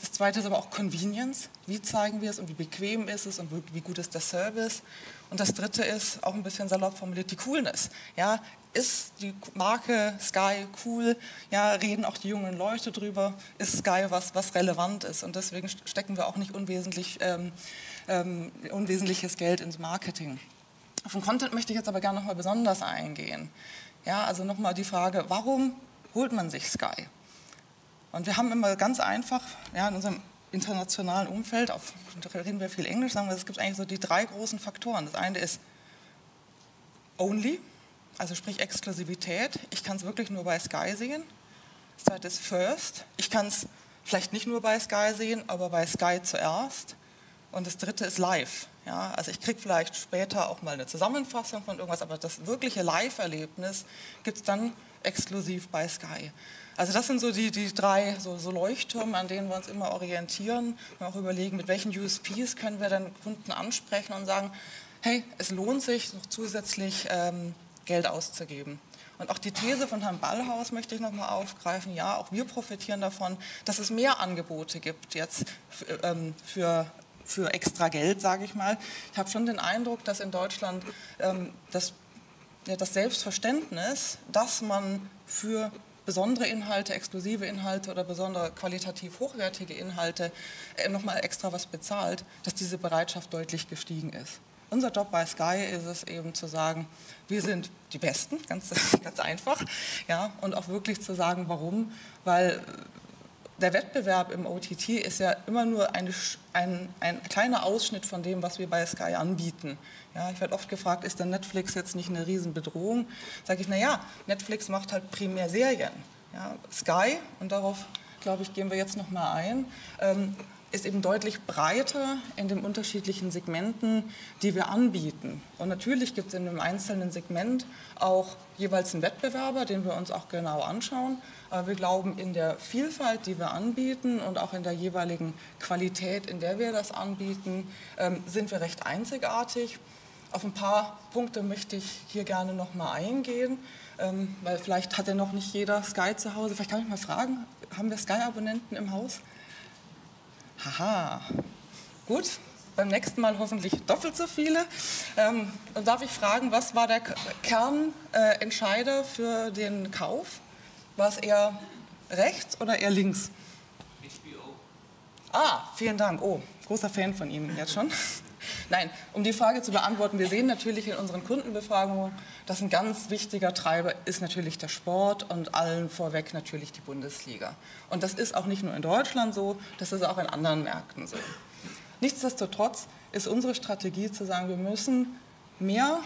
Das zweite ist aber auch Convenience. Wie zeigen wir es und wie bequem ist es und wie gut ist der Service? Und das dritte ist auch ein bisschen salopp formuliert die Coolness. Ja, ist die Marke Sky cool? Ja, reden auch die jungen Leute drüber? Ist Sky was, was relevant ist? Und deswegen stecken wir auch nicht unwesentlich, ähm, ähm, unwesentliches Geld ins Marketing. Auf den Content möchte ich jetzt aber gerne noch mal besonders eingehen. Ja, also nochmal die Frage, warum holt man sich Sky? Und wir haben immer ganz einfach, ja, in unserem internationalen Umfeld, auf, da reden wir viel Englisch, sagen wir, es gibt eigentlich so die drei großen Faktoren. Das eine ist Only, also sprich Exklusivität. Ich kann es wirklich nur bei Sky sehen. Das zweite ist First. Ich kann es vielleicht nicht nur bei Sky sehen, aber bei Sky zuerst. Und das dritte ist live. Ja, also ich kriege vielleicht später auch mal eine Zusammenfassung von irgendwas, aber das wirkliche Live-Erlebnis gibt es dann exklusiv bei Sky. Also das sind so die, die drei so, so Leuchttürme, an denen wir uns immer orientieren und auch überlegen, mit welchen USPs können wir dann Kunden ansprechen und sagen, hey, es lohnt sich noch zusätzlich ähm, Geld auszugeben. Und auch die These von Herrn Ballhaus möchte ich nochmal aufgreifen. Ja, auch wir profitieren davon, dass es mehr Angebote gibt jetzt für, ähm, für für extra Geld, sage ich mal. Ich habe schon den Eindruck, dass in Deutschland ähm, das, ja, das Selbstverständnis, dass man für besondere Inhalte, exklusive Inhalte oder besondere qualitativ hochwertige Inhalte äh, nochmal extra was bezahlt, dass diese Bereitschaft deutlich gestiegen ist. Unser Job bei Sky ist es eben zu sagen, wir sind die Besten, ganz, ganz einfach, ja, und auch wirklich zu sagen, warum, weil der Wettbewerb im OTT ist ja immer nur eine, ein, ein, kleiner Ausschnitt von dem, was wir bei Sky anbieten. Ja, ich werde oft gefragt, ist denn Netflix jetzt nicht eine Riesenbedrohung? Sage ich, naja, Netflix macht halt primär Serien. Ja, Sky, und darauf, glaube ich, gehen wir jetzt noch mal ein, ähm, ist eben deutlich breiter in den unterschiedlichen Segmenten, die wir anbieten. Und natürlich gibt es in einem einzelnen Segment auch jeweils einen Wettbewerber, den wir uns auch genau anschauen. Aber wir glauben, in der Vielfalt, die wir anbieten und auch in der jeweiligen Qualität, in der wir das anbieten, ähm, sind wir recht einzigartig. Auf ein paar Punkte möchte ich hier gerne noch mal eingehen, ähm, weil vielleicht hat ja noch nicht jeder Sky zu Hause. Vielleicht kann ich mal fragen, haben wir Sky-Abonnenten im Haus? Haha, gut. Beim nächsten Mal hoffentlich doppelt so viele. Ähm, darf ich fragen, was war der Kernentscheider äh, für den Kauf? War es eher rechts oder eher links? HBO. Ah, vielen Dank. Oh, großer Fan von Ihnen jetzt schon. Nein, um die Frage zu beantworten, wir sehen natürlich in unseren Kundenbefragungen, dass ein ganz wichtiger Treiber ist natürlich der Sport und allen vorweg natürlich die Bundesliga. Und das ist auch nicht nur in Deutschland so, das ist auch in anderen Märkten so. Nichtsdestotrotz ist unsere Strategie zu sagen, wir müssen mehr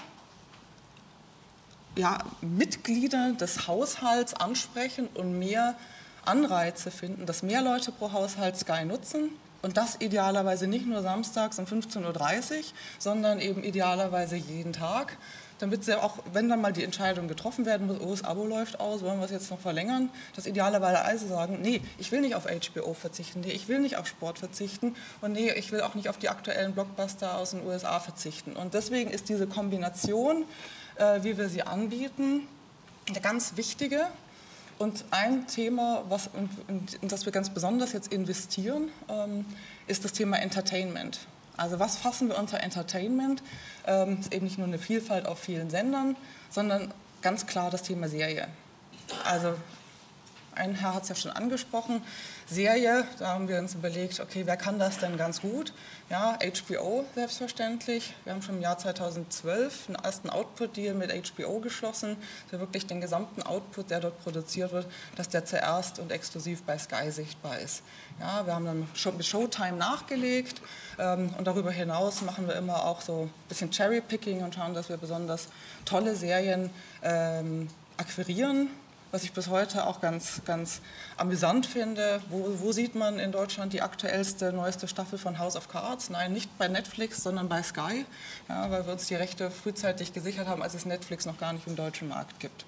ja, Mitglieder des Haushalts ansprechen und mehr Anreize finden, dass mehr Leute pro Haushalt Sky nutzen und das idealerweise nicht nur samstags um 15.30 Uhr, sondern eben idealerweise jeden Tag, damit sie auch, wenn dann mal die Entscheidung getroffen werden muss, oh, das Abo läuft aus, wollen wir es jetzt noch verlängern, dass idealerweise also sagen, nee, ich will nicht auf HBO verzichten, nee, ich will nicht auf Sport verzichten und nee, ich will auch nicht auf die aktuellen Blockbuster aus den USA verzichten. Und deswegen ist diese Kombination äh, wie wir sie anbieten. Eine ganz wichtige und ein Thema, was, in, das wir ganz besonders jetzt investieren, ähm, ist das Thema Entertainment. Also was fassen wir unter Entertainment? Ähm, ist eben nicht nur eine Vielfalt auf vielen Sendern, sondern ganz klar das Thema Serie. Also ein Herr hat es ja schon angesprochen, Serie, da haben wir uns überlegt, okay, wer kann das denn ganz gut? Ja, HBO selbstverständlich. Wir haben schon im Jahr 2012 einen ersten Output-Deal mit HBO geschlossen, der wirklich den gesamten Output, der dort produziert wird, dass der zuerst und exklusiv bei Sky sichtbar ist. Ja, wir haben dann mit Showtime nachgelegt ähm, und darüber hinaus machen wir immer auch so ein bisschen Cherry-Picking und schauen, dass wir besonders tolle Serien ähm, akquirieren was ich bis heute auch ganz, ganz amüsant finde. Wo, wo, sieht man in Deutschland die aktuellste, neueste Staffel von House of Cards? Nein, nicht bei Netflix, sondern bei Sky, ja, weil wir uns die Rechte frühzeitig gesichert haben, als es Netflix noch gar nicht im deutschen Markt gibt.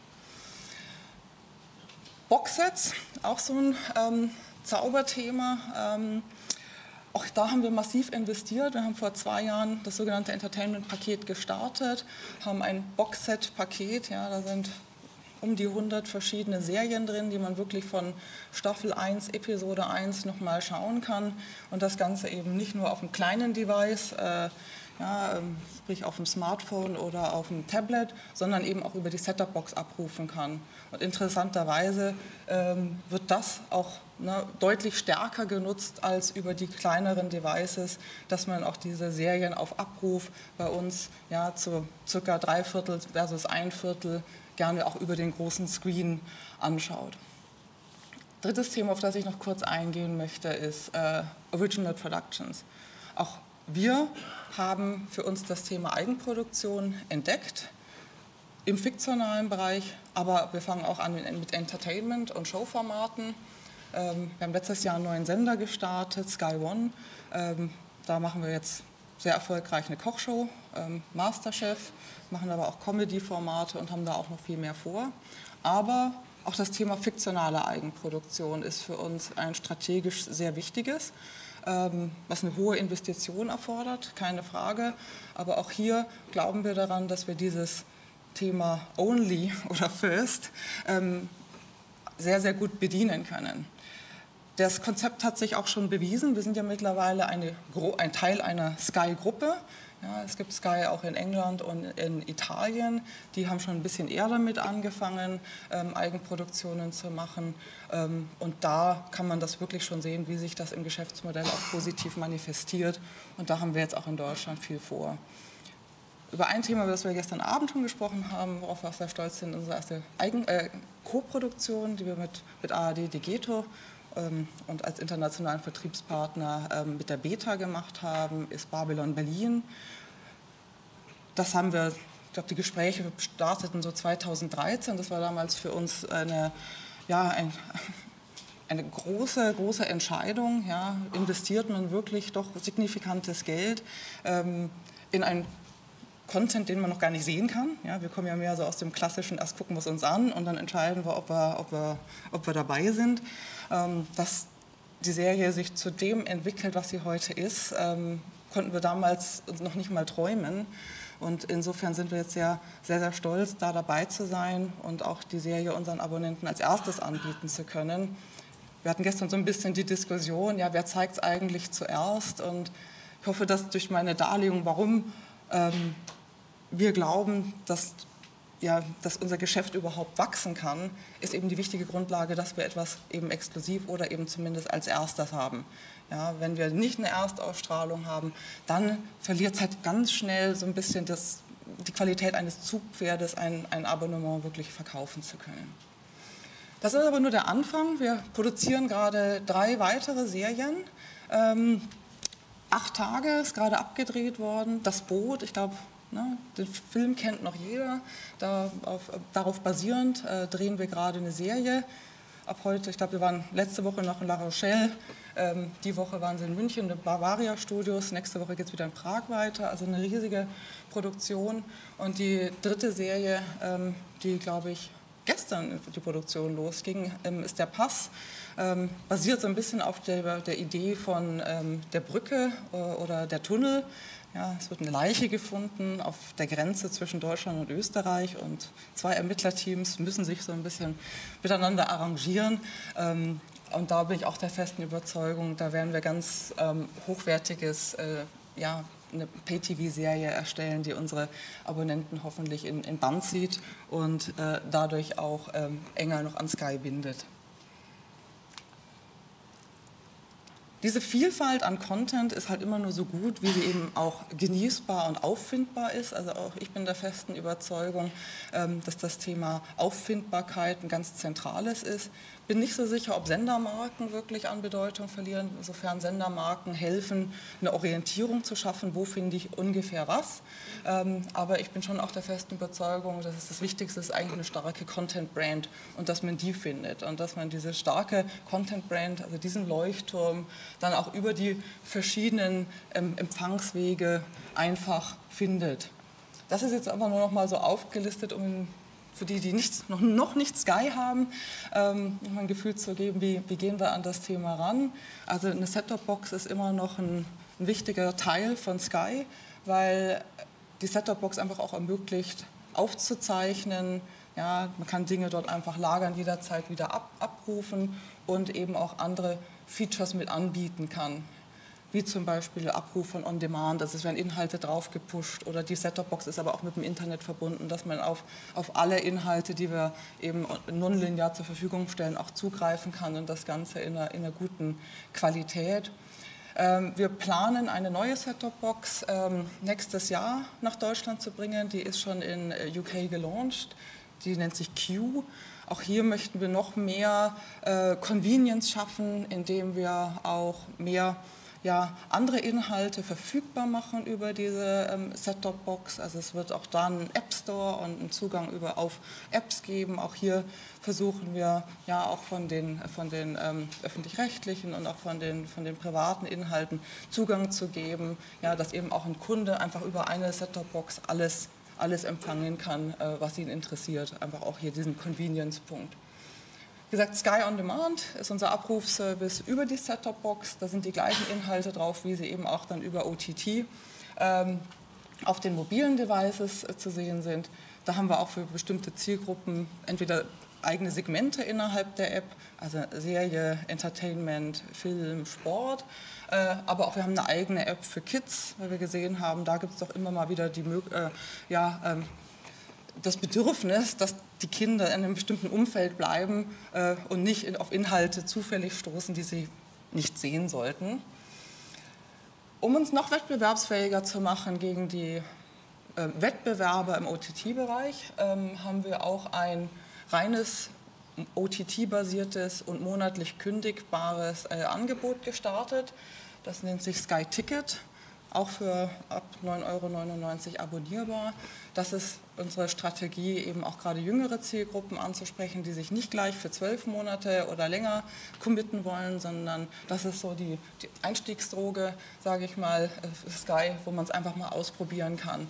Boxsets, auch so ein ähm, Zauberthema. Ähm, auch da haben wir massiv investiert. Wir haben vor zwei Jahren das sogenannte Entertainment-Paket gestartet, haben ein Boxset-Paket, ja, da sind um die 100 verschiedene Serien drin, die man wirklich von Staffel 1, Episode 1 nochmal schauen kann. Und das Ganze eben nicht nur auf einem kleinen Device, äh, ja, ähm, sprich auf dem Smartphone oder auf dem Tablet, sondern eben auch über die Setup-Box abrufen kann. Und interessanterweise ähm, wird das auch ne, deutlich stärker genutzt als über die kleineren Devices, dass man auch diese Serien auf Abruf bei uns ja, zu circa drei Viertel versus ein Viertel gerne auch über den großen Screen anschaut. Drittes Thema, auf das ich noch kurz eingehen möchte, ist äh, Original Productions. Auch wir haben für uns das Thema Eigenproduktion entdeckt im fiktionalen Bereich, aber wir fangen auch an mit Entertainment und Showformaten. Ähm, wir haben letztes Jahr einen neuen Sender gestartet, Sky One. Ähm, da machen wir jetzt sehr erfolgreich eine Kochshow, ähm, Masterchef, machen aber auch Comedy-Formate und haben da auch noch viel mehr vor. Aber auch das Thema fiktionale Eigenproduktion ist für uns ein strategisch sehr wichtiges, ähm, was eine hohe Investition erfordert, keine Frage. Aber auch hier glauben wir daran, dass wir dieses Thema Only oder First ähm, sehr, sehr gut bedienen können. Das Konzept hat sich auch schon bewiesen. Wir sind ja mittlerweile eine, ein Teil einer Sky-Gruppe. Ja, es gibt Sky auch in England und in Italien. Die haben schon ein bisschen eher damit angefangen, ähm, Eigenproduktionen zu machen. Ähm, und da kann man das wirklich schon sehen, wie sich das im Geschäftsmodell auch positiv manifestiert. Und da haben wir jetzt auch in Deutschland viel vor. Über ein Thema, über das wir gestern Abend schon gesprochen haben, worauf wir auch sehr stolz sind, unsere erste Eigen äh, Co-Produktion, die wir mit, mit ARD Digeto und als internationalen Vertriebspartner ähm, mit der Beta gemacht haben, ist Babylon Berlin. Das haben wir, ich glaube, die Gespräche starteten so 2013. Das war damals für uns eine, ja, ein, eine große, große Entscheidung. Ja. Investiert man wirklich doch signifikantes Geld ähm, in ein Content, den man noch gar nicht sehen kann. Ja, wir kommen ja mehr so aus dem klassischen, erst gucken wir es uns an und dann entscheiden wir, ob wir, ob wir, ob wir dabei sind. Ähm, dass die Serie sich zu dem entwickelt, was sie heute ist, ähm, konnten wir damals noch nicht mal träumen. Und insofern sind wir jetzt sehr, sehr, sehr stolz, da dabei zu sein und auch die Serie unseren Abonnenten als erstes anbieten zu können. Wir hatten gestern so ein bisschen die Diskussion, ja, wer zeigt es eigentlich zuerst? Und ich hoffe, dass durch meine Darlegung, warum ähm, wir glauben, dass, ja, dass unser Geschäft überhaupt wachsen kann, ist eben die wichtige Grundlage, dass wir etwas eben exklusiv oder eben zumindest als erstes haben. Ja, wenn wir nicht eine Erstausstrahlung haben, dann verliert es halt ganz schnell so ein bisschen das, die Qualität eines Zugpferdes, ein, ein Abonnement wirklich verkaufen zu können. Das ist aber nur der Anfang. Wir produzieren gerade drei weitere Serien. Ähm, acht Tage ist gerade abgedreht worden. Das Boot, ich glaube, Ne? Den Film kennt noch jeder. Da, auf, darauf basierend äh, drehen wir gerade eine Serie. Ab heute, ich glaube, wir waren letzte Woche noch in La Rochelle. Ähm, die Woche waren sie in München, in Bavaria Studios. Nächste Woche geht es wieder in Prag weiter. Also eine riesige Produktion. Und die dritte Serie, ähm, die, glaube ich, gestern die Produktion losging, ähm, ist der Pass. Ähm, basiert so ein bisschen auf der, der Idee von ähm, der Brücke äh, oder der Tunnel ja, es wird eine Leiche gefunden auf der Grenze zwischen Deutschland und Österreich und zwei Ermittlerteams müssen sich so ein bisschen miteinander arrangieren. Ähm, und da bin ich auch der festen Überzeugung, da werden wir ganz ähm, hochwertiges, äh, ja, eine Pay-TV-Serie erstellen, die unsere Abonnenten hoffentlich in, in Band zieht und äh, dadurch auch ähm, enger noch an Sky bindet. Diese Vielfalt an Content ist halt immer nur so gut, wie sie eben auch genießbar und auffindbar ist. Also auch ich bin der festen Überzeugung, ähm, dass das Thema Auffindbarkeit ein ganz zentrales ist bin nicht so sicher, ob Sendermarken wirklich an Bedeutung verlieren, insofern Sendermarken helfen, eine Orientierung zu schaffen, wo finde ich ungefähr was. Ähm, aber ich bin schon auch der festen Überzeugung, dass es das Wichtigste ist eigentlich eine starke Content-Brand und dass man die findet und dass man diese starke Content-Brand, also diesen Leuchtturm, dann auch über die verschiedenen ähm, Empfangswege einfach findet. Das ist jetzt aber nur noch mal so aufgelistet, um für die, die nichts, noch, noch nicht Sky haben, ähm, um ein Gefühl zu geben, wie, wie gehen wir an das Thema ran. Also eine Set-Top-Box ist immer noch ein, ein wichtiger Teil von Sky, weil die Set-Top-Box einfach auch ermöglicht, aufzuzeichnen. Ja, man kann Dinge dort einfach lagern, jederzeit wieder ab, abrufen und eben auch andere Features mit anbieten kann wie zum Beispiel Abruf von On-Demand, also es werden Inhalte drauf gepusht oder die Set-Top-Box ist aber auch mit dem Internet verbunden, dass man auf, auf alle Inhalte, die wir eben nonlinear zur Verfügung stellen, auch zugreifen kann und das Ganze in einer, in einer guten Qualität. Ähm, wir planen eine neue Set-Top-Box ähm, nächstes Jahr nach Deutschland zu bringen. Die ist schon in äh, UK gelauncht. Die nennt sich Q. Auch hier möchten wir noch mehr äh, Convenience schaffen, indem wir auch mehr ja, andere Inhalte verfügbar machen über diese ähm, Set-Top-Box. Also es wird auch da einen App Store und einen Zugang über, auf Apps geben. Auch hier versuchen wir ja auch von den, von den ähm, öffentlich-rechtlichen und auch von den, von den privaten Inhalten Zugang zu geben, ja, dass eben auch ein Kunde einfach über eine Set-Top-Box alles alles empfangen kann, äh, was ihn interessiert. Einfach auch hier diesen Convenience-Punkt. Gesagt, Sky on Demand ist unser Abrufservice über die Set-Top-Box. Da sind die gleichen Inhalte drauf, wie sie eben auch dann über OTT ähm, auf den mobilen Devices äh, zu sehen sind. Da haben wir auch für bestimmte Zielgruppen entweder eigene Segmente innerhalb der App, also Serie, Entertainment, Film, Sport. Äh, aber auch wir haben eine eigene App für Kids, weil wir gesehen haben, da gibt es doch immer mal wieder die, äh, ja, ähm, das Bedürfnis, dass die Kinder in einem bestimmten Umfeld bleiben äh, und nicht in, auf Inhalte zufällig stoßen, die sie nicht sehen sollten. Um uns noch wettbewerbsfähiger zu machen gegen die äh, Wettbewerber im OTT-Bereich, ähm, haben wir auch ein reines OTT-basiertes und monatlich kündigbares äh, Angebot gestartet. Das nennt sich Sky Ticket, auch für ab 9,99 Euro abonnierbar. Das ist unsere Strategie, eben auch gerade jüngere Zielgruppen anzusprechen, die sich nicht gleich für zwölf Monate oder länger committen wollen, sondern das ist so die, die Einstiegsdroge, sage ich mal, äh, Sky, wo man es einfach mal ausprobieren kann.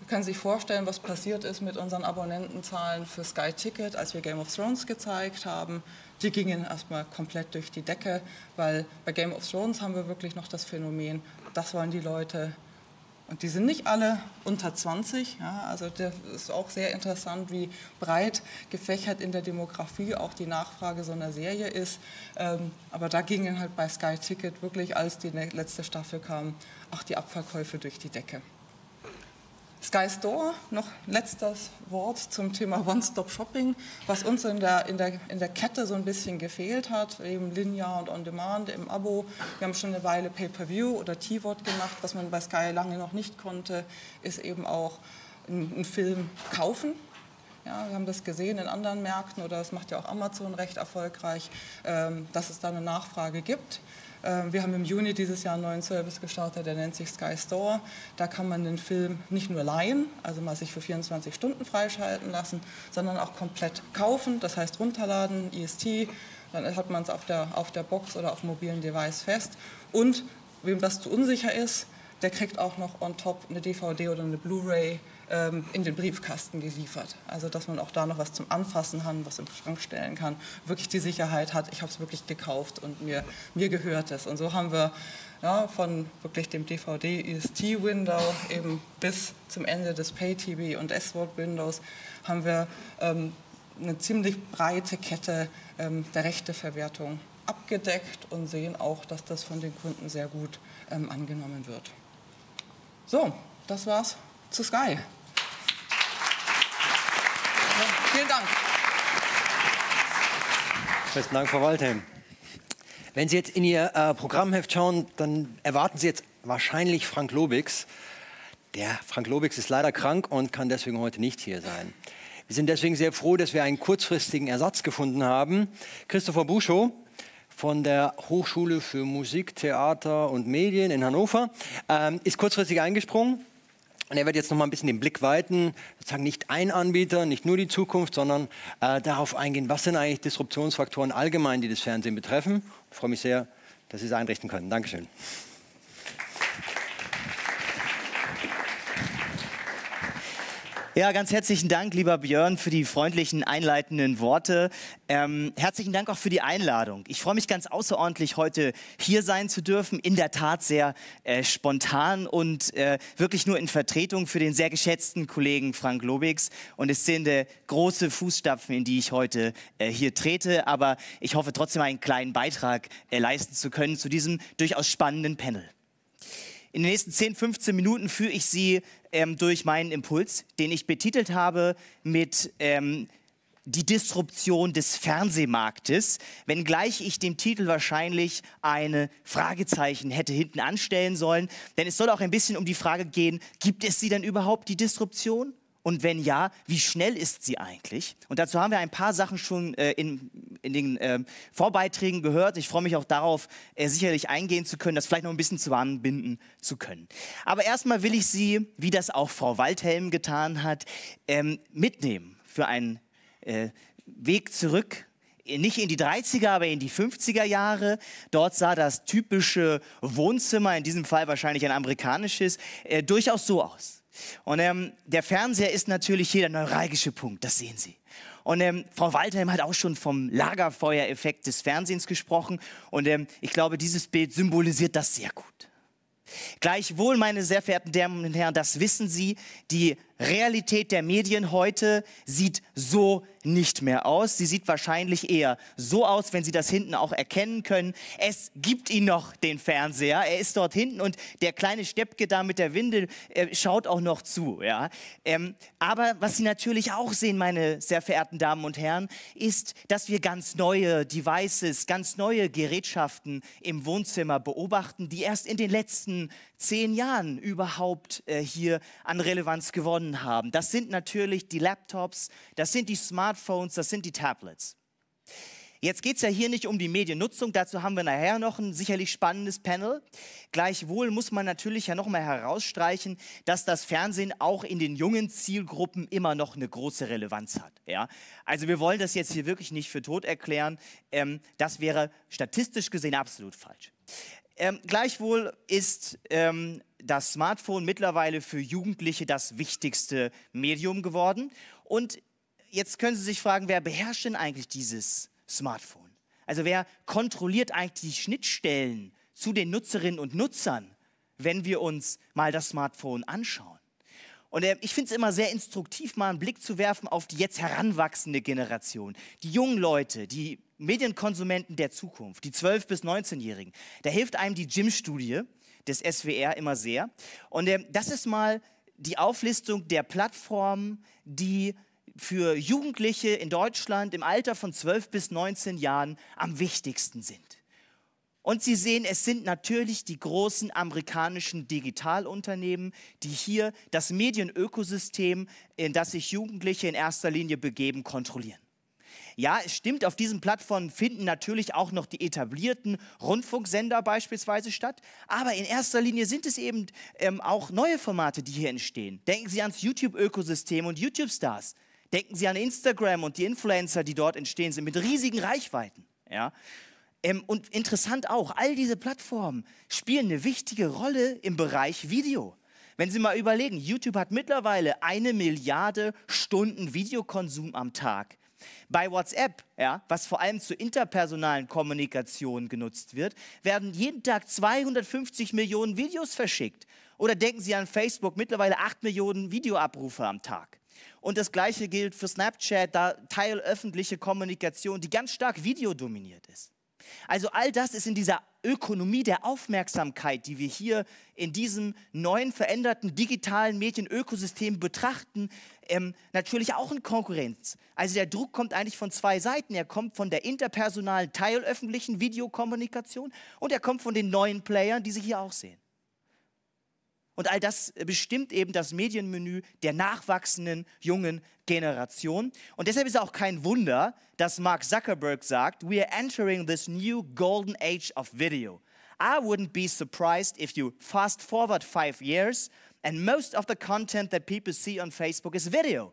Sie können sich vorstellen, was passiert ist mit unseren Abonnentenzahlen für Sky Ticket, als wir Game of Thrones gezeigt haben. Die gingen erstmal komplett durch die Decke, weil bei Game of Thrones haben wir wirklich noch das Phänomen, das wollen die Leute. Und die sind nicht alle unter 20. Ja, also das ist auch sehr interessant, wie breit gefächert in der Demografie auch die Nachfrage so einer Serie ist. Ähm, aber da gingen halt bei Sky Ticket wirklich, als die letzte Staffel kam, auch die Abverkäufe durch die Decke. Sky Store, noch letztes Wort zum Thema One-Stop-Shopping, was uns in der, in, der, in der Kette so ein bisschen gefehlt hat, eben linear und on-demand im Abo. Wir haben schon eine Weile Pay-Per-View oder T-Wort gemacht, was man bei Sky lange noch nicht konnte, ist eben auch einen Film kaufen. Ja, wir haben das gesehen in anderen Märkten oder das macht ja auch Amazon recht erfolgreich, ähm, dass es da eine Nachfrage gibt. Ähm, wir haben im Juni dieses Jahr einen neuen Service gestartet, der nennt sich Sky Store. Da kann man den Film nicht nur leihen, also mal sich für 24 Stunden freischalten lassen, sondern auch komplett kaufen, das heißt runterladen, EST, dann hat man es auf der, auf der Box oder auf dem mobilen Device fest. Und wem das zu unsicher ist, der kriegt auch noch on top eine DVD oder eine Blu-ray in den Briefkasten geliefert. Also dass man auch da noch was zum Anfassen hat, was im Schrank stellen kann, wirklich die Sicherheit hat, ich habe es wirklich gekauft und mir, mir gehört es. Und so haben wir ja, von wirklich dem DVD-EST-Window eben bis zum Ende des Pay-TV und S-Word-Windows haben wir ähm, eine ziemlich breite Kette ähm, der Rechteverwertung abgedeckt und sehen auch, dass das von den Kunden sehr gut ähm, angenommen wird. So, das war's zu Sky. Ja, vielen Dank. Besten Dank, Frau Waldheim. Wenn Sie jetzt in Ihr äh, Programmheft schauen, dann erwarten Sie jetzt wahrscheinlich Frank Lobix. Der Frank Lobix ist leider krank und kann deswegen heute nicht hier sein. Wir sind deswegen sehr froh, dass wir einen kurzfristigen Ersatz gefunden haben. Christopher Buschow von der Hochschule für Musik, Theater und Medien in Hannover ähm, ist kurzfristig eingesprungen und er wird jetzt noch mal ein bisschen den Blick weiten, sozusagen nicht ein Anbieter, nicht nur die Zukunft, sondern äh, darauf eingehen, was sind eigentlich Disruptionsfaktoren allgemein, die das Fernsehen betreffen. Ich freue mich sehr, dass Sie es einrichten können. Dankeschön. Ja, ganz herzlichen Dank, lieber Björn, für die freundlichen einleitenden Worte. Ähm, herzlichen Dank auch für die Einladung. Ich freue mich ganz außerordentlich, heute hier sein zu dürfen. In der Tat sehr äh, spontan und äh, wirklich nur in Vertretung für den sehr geschätzten Kollegen Frank Lobix. Und es sind äh, große Fußstapfen, in die ich heute äh, hier trete. Aber ich hoffe trotzdem einen kleinen Beitrag äh, leisten zu können zu diesem durchaus spannenden Panel. In den nächsten 10, 15 Minuten führe ich Sie ähm, durch meinen Impuls, den ich betitelt habe mit ähm, die Disruption des Fernsehmarktes, wenngleich ich dem Titel wahrscheinlich eine Fragezeichen hätte hinten anstellen sollen. Denn es soll auch ein bisschen um die Frage gehen, gibt es sie denn überhaupt, die Disruption? Und wenn ja, wie schnell ist sie eigentlich? Und dazu haben wir ein paar Sachen schon äh, in, in den äh, Vorbeiträgen gehört. Ich freue mich auch darauf, äh, sicherlich eingehen zu können, das vielleicht noch ein bisschen zusammenbinden zu können. Aber erstmal will ich Sie, wie das auch Frau Waldhelm getan hat, ähm, mitnehmen für einen äh, Weg zurück nicht in die 30er, aber in die 50er Jahre. Dort sah das typische Wohnzimmer, in diesem Fall wahrscheinlich ein amerikanisches, äh, durchaus so aus. Und ähm, der Fernseher ist natürlich hier der neuralgische Punkt, das sehen Sie. Und ähm, Frau Waldheim hat auch schon vom Lagerfeuereffekt des Fernsehens gesprochen. Und ähm, ich glaube, dieses Bild symbolisiert das sehr gut. Gleichwohl, meine sehr verehrten Damen und Herren, das wissen Sie, die Realität der Medien heute sieht so nicht mehr aus. Sie sieht wahrscheinlich eher so aus, wenn Sie das hinten auch erkennen können. Es gibt ihn noch, den Fernseher. Er ist dort hinten und der kleine Steppke da mit der Windel äh, schaut auch noch zu. Ja? Ähm, aber was Sie natürlich auch sehen, meine sehr verehrten Damen und Herren, ist, dass wir ganz neue Devices, ganz neue Gerätschaften im Wohnzimmer beobachten, die erst in den letzten zehn Jahren überhaupt äh, hier an Relevanz gewonnen haben. Das sind natürlich die Laptops, das sind die Smartphones, das sind die Tablets. Jetzt geht es ja hier nicht um die Mediennutzung, dazu haben wir nachher noch ein sicherlich spannendes Panel. Gleichwohl muss man natürlich ja nochmal herausstreichen, dass das Fernsehen auch in den jungen Zielgruppen immer noch eine große Relevanz hat. Ja? Also wir wollen das jetzt hier wirklich nicht für tot erklären. Ähm, das wäre statistisch gesehen absolut falsch. Ähm, gleichwohl ist ähm, das Smartphone mittlerweile für Jugendliche das wichtigste Medium geworden. Und jetzt können Sie sich fragen, wer beherrscht denn eigentlich dieses Smartphone? Also wer kontrolliert eigentlich die Schnittstellen zu den Nutzerinnen und Nutzern, wenn wir uns mal das Smartphone anschauen? Und ich finde es immer sehr instruktiv, mal einen Blick zu werfen auf die jetzt heranwachsende Generation. Die jungen Leute, die Medienkonsumenten der Zukunft, die 12- bis 19-Jährigen. Da hilft einem die Gym-Studie des SWR immer sehr. Und äh, das ist mal die Auflistung der Plattformen, die für Jugendliche in Deutschland im Alter von 12 bis 19 Jahren am wichtigsten sind. Und Sie sehen, es sind natürlich die großen amerikanischen Digitalunternehmen, die hier das Medienökosystem, in das sich Jugendliche in erster Linie begeben, kontrollieren. Ja, es stimmt, auf diesen Plattformen finden natürlich auch noch die etablierten Rundfunksender beispielsweise statt, aber in erster Linie sind es eben ähm, auch neue Formate, die hier entstehen. Denken Sie ans YouTube-Ökosystem und YouTube-Stars. Denken Sie an Instagram und die Influencer, die dort entstehen sind, mit riesigen Reichweiten. Ja? Ähm, und interessant auch, all diese Plattformen spielen eine wichtige Rolle im Bereich Video. Wenn Sie mal überlegen, YouTube hat mittlerweile eine Milliarde Stunden Videokonsum am Tag. Bei WhatsApp, ja, was vor allem zur interpersonalen Kommunikation genutzt wird, werden jeden Tag 250 Millionen Videos verschickt. Oder denken Sie an Facebook, mittlerweile 8 Millionen Videoabrufe am Tag. Und das Gleiche gilt für Snapchat, da teilöffentliche Kommunikation, die ganz stark videodominiert ist. Also all das ist in dieser Ökonomie der Aufmerksamkeit, die wir hier in diesem neuen veränderten digitalen Medienökosystem betrachten, ähm, natürlich auch in Konkurrenz. Also der Druck kommt eigentlich von zwei Seiten. Er kommt von der interpersonalen, teilöffentlichen Videokommunikation und er kommt von den neuen Playern, die Sie hier auch sehen. Und all das bestimmt eben das Medienmenü der nachwachsenden jungen Generation. Und deshalb ist auch kein Wunder, dass Mark Zuckerberg sagt, we are entering this new golden age of video. I wouldn't be surprised if you fast forward five years and most of the content that people see on Facebook is video.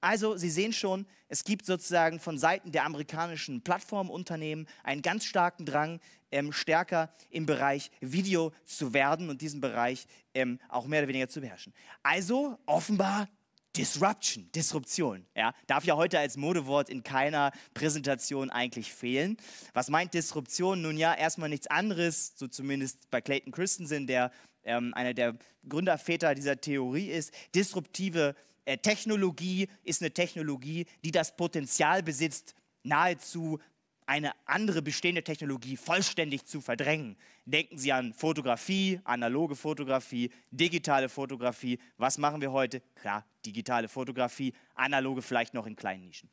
Also, Sie sehen schon, es gibt sozusagen von Seiten der amerikanischen Plattformunternehmen einen ganz starken Drang, ähm, stärker im Bereich Video zu werden und diesen Bereich ähm, auch mehr oder weniger zu beherrschen. Also offenbar Disruption, Disruption. Ja, darf ja heute als Modewort in keiner Präsentation eigentlich fehlen. Was meint Disruption? Nun ja, erstmal nichts anderes, so zumindest bei Clayton Christensen, der ähm, einer der Gründerväter dieser Theorie ist. Disruptive äh, Technologie ist eine Technologie, die das Potenzial besitzt, nahezu eine andere bestehende Technologie vollständig zu verdrängen. Denken Sie an Fotografie, analoge Fotografie, digitale Fotografie. Was machen wir heute? Klar, digitale Fotografie, analoge vielleicht noch in kleinen Nischen.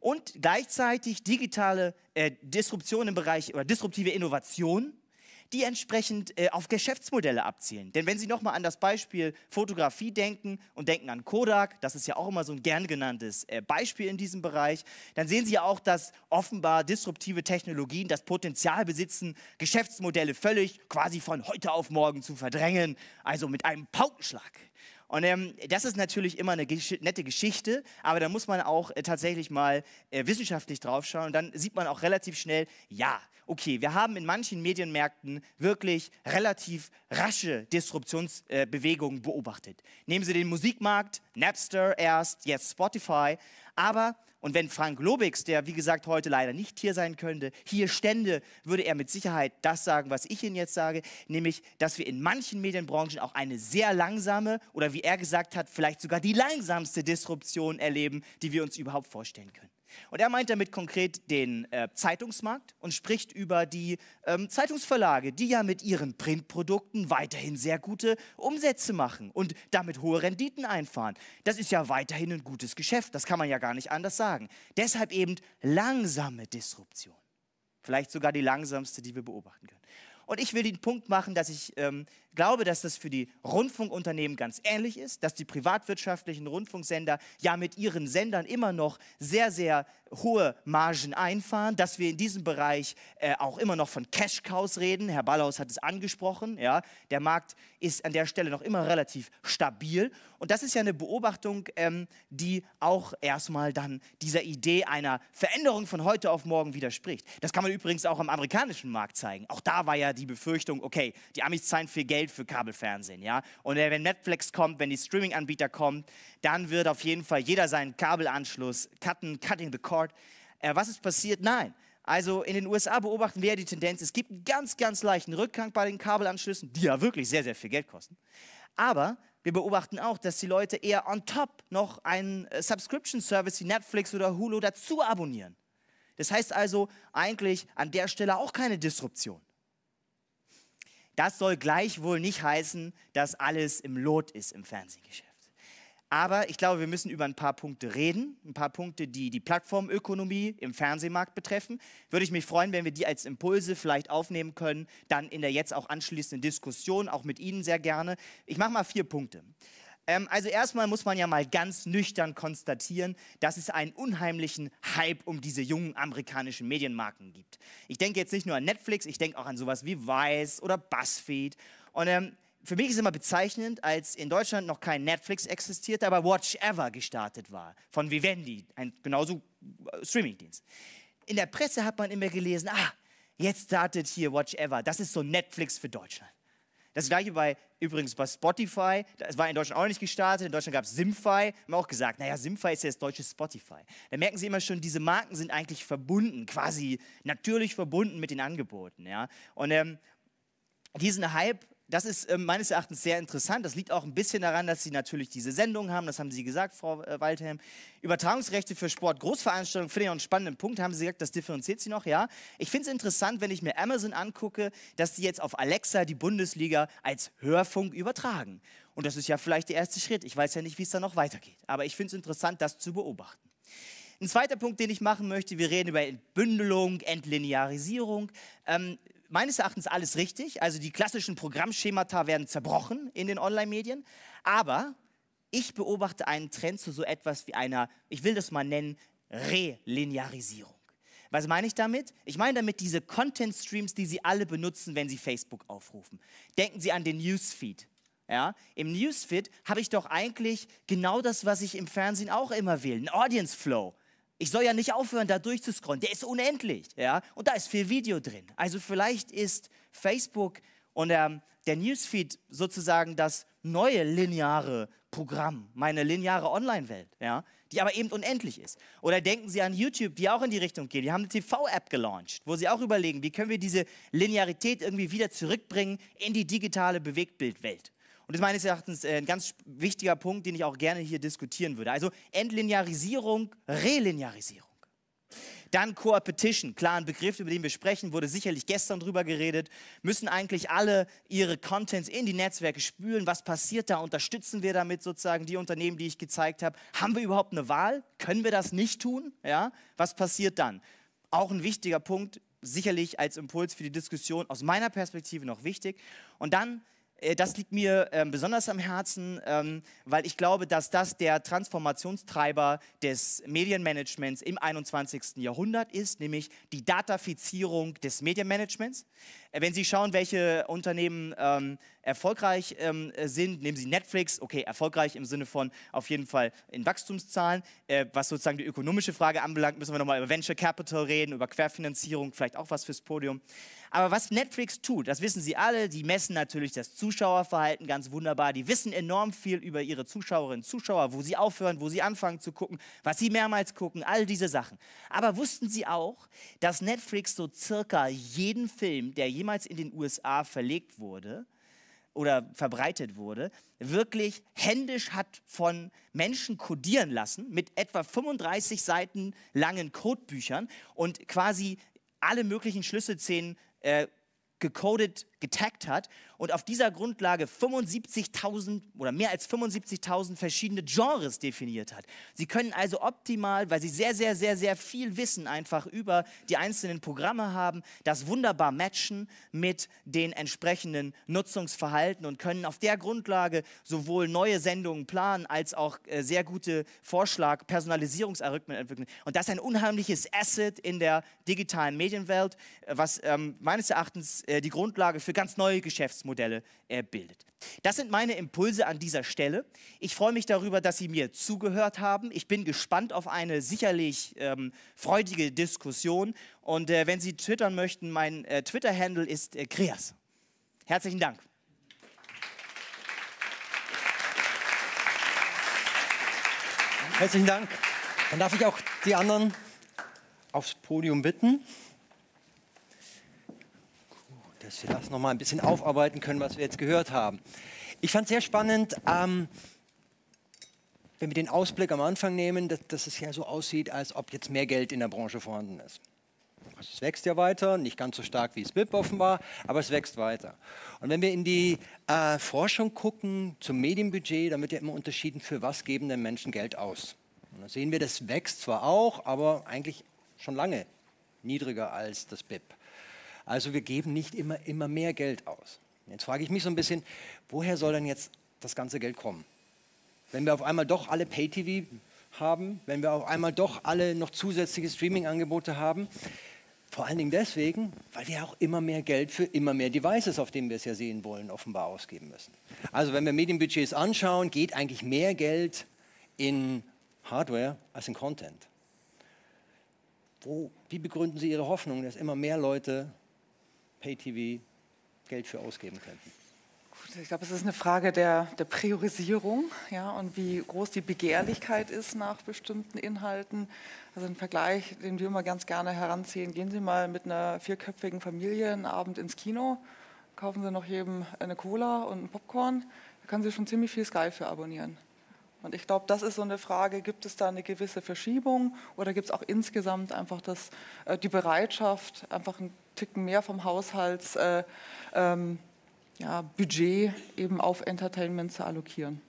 Und gleichzeitig digitale äh, Disruption im Bereich oder disruptive Innovation die entsprechend äh, auf Geschäftsmodelle abzielen. Denn wenn Sie nochmal an das Beispiel Fotografie denken und denken an Kodak, das ist ja auch immer so ein gern genanntes äh, Beispiel in diesem Bereich, dann sehen Sie ja auch, dass offenbar disruptive Technologien das Potenzial besitzen, Geschäftsmodelle völlig quasi von heute auf morgen zu verdrängen, also mit einem Paukenschlag. Und ähm, das ist natürlich immer eine gesch nette Geschichte, aber da muss man auch äh, tatsächlich mal äh, wissenschaftlich draufschauen. Und dann sieht man auch relativ schnell, ja, okay, wir haben in manchen Medienmärkten wirklich relativ rasche Disruptionsbewegungen äh, beobachtet. Nehmen Sie den Musikmarkt, Napster erst, jetzt Spotify, aber und wenn Frank Lobix, der wie gesagt heute leider nicht hier sein könnte, hier stände, würde er mit Sicherheit das sagen, was ich Ihnen jetzt sage, nämlich, dass wir in manchen Medienbranchen auch eine sehr langsame oder wie er gesagt hat, vielleicht sogar die langsamste Disruption erleben, die wir uns überhaupt vorstellen können. Und er meint damit konkret den äh, Zeitungsmarkt und spricht über die ähm, Zeitungsverlage, die ja mit ihren Printprodukten weiterhin sehr gute Umsätze machen und damit hohe Renditen einfahren. Das ist ja weiterhin ein gutes Geschäft, das kann man ja gar nicht anders sagen. Deshalb eben langsame Disruption. Vielleicht sogar die langsamste, die wir beobachten können. Und ich will den Punkt machen, dass ich ähm, glaube, dass das für die Rundfunkunternehmen ganz ähnlich ist, dass die privatwirtschaftlichen Rundfunksender ja mit ihren Sendern immer noch sehr, sehr hohe Margen einfahren, dass wir in diesem Bereich äh, auch immer noch von Cash-Cows reden. Herr Ballhaus hat es angesprochen. Ja? Der Markt ist an der Stelle noch immer relativ stabil. Und das ist ja eine Beobachtung, ähm, die auch erstmal dann dieser Idee einer Veränderung von heute auf morgen widerspricht. Das kann man übrigens auch am amerikanischen Markt zeigen. Auch da war ja die Befürchtung, okay, die Amis zahlen viel Geld für Kabelfernsehen. Ja? Und äh, wenn Netflix kommt, wenn die Streaming-Anbieter kommen, dann wird auf jeden Fall jeder seinen Kabelanschluss cutten, cutting the cord. Äh, was ist passiert? Nein. Also in den USA beobachten wir die Tendenz, es gibt einen ganz, ganz leichten Rückgang bei den Kabelanschlüssen, die ja wirklich sehr, sehr viel Geld kosten. Aber wir beobachten auch, dass die Leute eher on top noch einen äh, Subscription-Service wie Netflix oder Hulu dazu abonnieren. Das heißt also eigentlich an der Stelle auch keine Disruption. Das soll gleichwohl nicht heißen, dass alles im Lot ist im Fernsehgeschäft. Aber ich glaube, wir müssen über ein paar Punkte reden, ein paar Punkte, die die Plattformökonomie im Fernsehmarkt betreffen. Würde ich mich freuen, wenn wir die als Impulse vielleicht aufnehmen können, dann in der jetzt auch anschließenden Diskussion, auch mit Ihnen sehr gerne. Ich mache mal vier Punkte. Ähm, also erstmal muss man ja mal ganz nüchtern konstatieren, dass es einen unheimlichen Hype um diese jungen amerikanischen Medienmarken gibt. Ich denke jetzt nicht nur an Netflix, ich denke auch an sowas wie Vice oder BuzzFeed. Und ähm, für mich ist immer bezeichnend, als in Deutschland noch kein Netflix existierte, aber Watch Ever gestartet war von Vivendi, ein genauso äh, Streamingdienst. In der Presse hat man immer gelesen, ah, jetzt startet hier Watch Ever, das ist so Netflix für Deutschland. Das gleiche bei übrigens bei Spotify, das war in Deutschland auch nicht gestartet. In Deutschland gab es Simfy, haben auch gesagt, naja, Simfy ist ja das deutsche Spotify. Da merken Sie immer schon, diese Marken sind eigentlich verbunden, quasi natürlich verbunden mit den Angeboten. Ja? Und ähm, diesen Hype das ist äh, meines Erachtens sehr interessant. Das liegt auch ein bisschen daran, dass Sie natürlich diese Sendung haben, das haben Sie gesagt, Frau äh, Waldhelm. Übertragungsrechte für Sport, Großveranstaltungen, finde ich auch einen spannenden Punkt, haben Sie gesagt, das differenziert Sie noch, ja. Ich finde es interessant, wenn ich mir Amazon angucke, dass die jetzt auf Alexa die Bundesliga als Hörfunk übertragen. Und das ist ja vielleicht der erste Schritt. Ich weiß ja nicht, wie es da noch weitergeht. Aber ich finde es interessant, das zu beobachten. Ein zweiter Punkt, den ich machen möchte, wir reden über Entbündelung, Entlinearisierung. Ähm, meines Erachtens alles richtig. Also die klassischen Programmschemata werden zerbrochen in den Online-Medien. Aber ich beobachte einen Trend zu so etwas wie einer, ich will das mal nennen, Relinearisierung. Was meine ich damit? Ich meine damit diese Content-Streams, die Sie alle benutzen, wenn Sie Facebook aufrufen. Denken Sie an den Newsfeed. Ja, Im Newsfeed habe ich doch eigentlich genau das, was ich im Fernsehen auch immer will, ein Audience Flow. Ich soll ja nicht aufhören, da durchzuscrollen. Der ist unendlich. Ja? Und da ist viel Video drin. Also vielleicht ist Facebook und ähm, der Newsfeed sozusagen das neue lineare Programm, meine lineare Online-Welt, ja? die aber eben unendlich ist. Oder denken Sie an YouTube, die auch in die Richtung gehen. Die haben eine TV-App gelauncht, wo sie auch überlegen, wie können wir diese Linearität irgendwie wieder zurückbringen in die digitale Bewegtbildwelt. Und das ist meines Erachtens äh, ein ganz wichtiger Punkt, den ich auch gerne hier diskutieren würde. Also Entlinearisierung, Relinearisierung. Dann Co-Opetition, klar ein Begriff, über den wir sprechen, wurde sicherlich gestern drüber geredet. Müssen eigentlich alle ihre Contents in die Netzwerke spülen? Was passiert da? Unterstützen wir damit sozusagen die Unternehmen, die ich gezeigt habe? Haben wir überhaupt eine Wahl? Können wir das nicht tun? Ja? Was passiert dann? Auch ein wichtiger Punkt, sicherlich als Impuls für die Diskussion aus meiner Perspektive noch wichtig. Und dann das liegt mir ähm, besonders am Herzen, ähm, weil ich glaube, dass das der Transformationstreiber des Medienmanagements im 21. Jahrhundert ist, nämlich die Datafizierung des Medienmanagements. Äh, wenn Sie schauen, welche Unternehmen ähm, erfolgreich ähm, sind, nehmen Sie Netflix, okay, erfolgreich im Sinne von auf jeden Fall in Wachstumszahlen. Äh, was sozusagen die ökonomische Frage anbelangt, müssen wir nochmal über Venture Capital reden, über Querfinanzierung, vielleicht auch was fürs Podium. Aber was Netflix tut, das wissen Sie alle, die messen natürlich das Zuschauerverhalten ganz wunderbar. Die wissen enorm viel über ihre Zuschauerinnen und Zuschauer, wo sie aufhören, wo sie anfangen zu gucken, was sie mehrmals gucken, all diese Sachen. Aber wussten Sie auch, dass Netflix so circa jeden Film, der jemals in den USA verlegt wurde, oder verbreitet wurde, wirklich händisch hat von Menschen codieren lassen mit etwa 35 Seiten langen Codebüchern und quasi alle möglichen Schlüsselszenen äh, gecodet, getaggt hat und auf dieser Grundlage 75.000 oder mehr als 75.000 verschiedene Genres definiert hat. Sie können also optimal, weil sie sehr, sehr, sehr, sehr viel Wissen einfach über die einzelnen Programme haben, das wunderbar matchen mit den entsprechenden Nutzungsverhalten und können auf der Grundlage sowohl neue Sendungen planen als auch äh, sehr gute Vorschlag, Personalisierungsalgorithmen entwickeln. Und das ist ein unheimliches Asset in der digitalen Medienwelt, äh, was ähm, meines Erachtens äh, die Grundlage für ganz neue Geschäftsmodelle Geschäftsmodelle äh, bildet. Das sind meine Impulse an dieser Stelle. Ich freue mich darüber, dass Sie mir zugehört haben. Ich bin gespannt auf eine sicherlich ähm, freudige Diskussion. Und äh, wenn Sie twittern möchten, mein äh, Twitter-Handle ist äh, Kreas. Herzlichen Dank. Herzlichen Dank. Dann darf ich auch die anderen aufs Podium bitten dass wir das nochmal ein bisschen aufarbeiten können, was wir jetzt gehört haben. Ich fand es sehr spannend, ähm, wenn wir den Ausblick am Anfang nehmen, dass, dass, es ja so aussieht, als ob jetzt mehr Geld in der Branche vorhanden ist. Also es wächst ja weiter, nicht ganz so stark wie es BIP offenbar, aber es wächst weiter. Und wenn wir in die äh, Forschung gucken zum Medienbudget, dann wird ja immer unterschieden, für was geben denn Menschen Geld aus. Und da sehen wir, das wächst zwar auch, aber eigentlich schon lange niedriger als das BIP. Also wir geben nicht immer, immer mehr Geld aus. Jetzt frage ich mich so ein bisschen, woher soll denn jetzt das ganze Geld kommen? Wenn wir auf einmal doch alle Pay-TV haben, wenn wir auf einmal doch alle noch zusätzliche Streaming-Angebote haben, vor allen Dingen deswegen, weil wir auch immer mehr Geld für immer mehr Devices, auf denen wir es ja sehen wollen, offenbar ausgeben müssen. Also wenn wir Medienbudgets anschauen, geht eigentlich mehr Geld in Hardware als in Content. Wo, wie begründen Sie Ihre Hoffnung, dass immer mehr Leute Pay-TV Geld für ausgeben könnten? Ich glaube, es ist eine Frage der, der, Priorisierung ja, und wie groß die Begehrlichkeit ist nach bestimmten Inhalten. Also ein Vergleich, den wir immer ganz gerne heranziehen. Gehen Sie mal mit einer vierköpfigen Familie einen Abend ins Kino, kaufen Sie noch jedem eine Cola und einen Popcorn, da können Sie schon ziemlich viel Sky für abonnieren. Und ich glaube, das ist so eine Frage, gibt es da eine gewisse Verschiebung oder gibt es auch insgesamt einfach das, äh, die Bereitschaft, einfach einen Ticken mehr vom Haushaltsbudget äh, ähm, ja, eben auf Entertainment zu allokieren?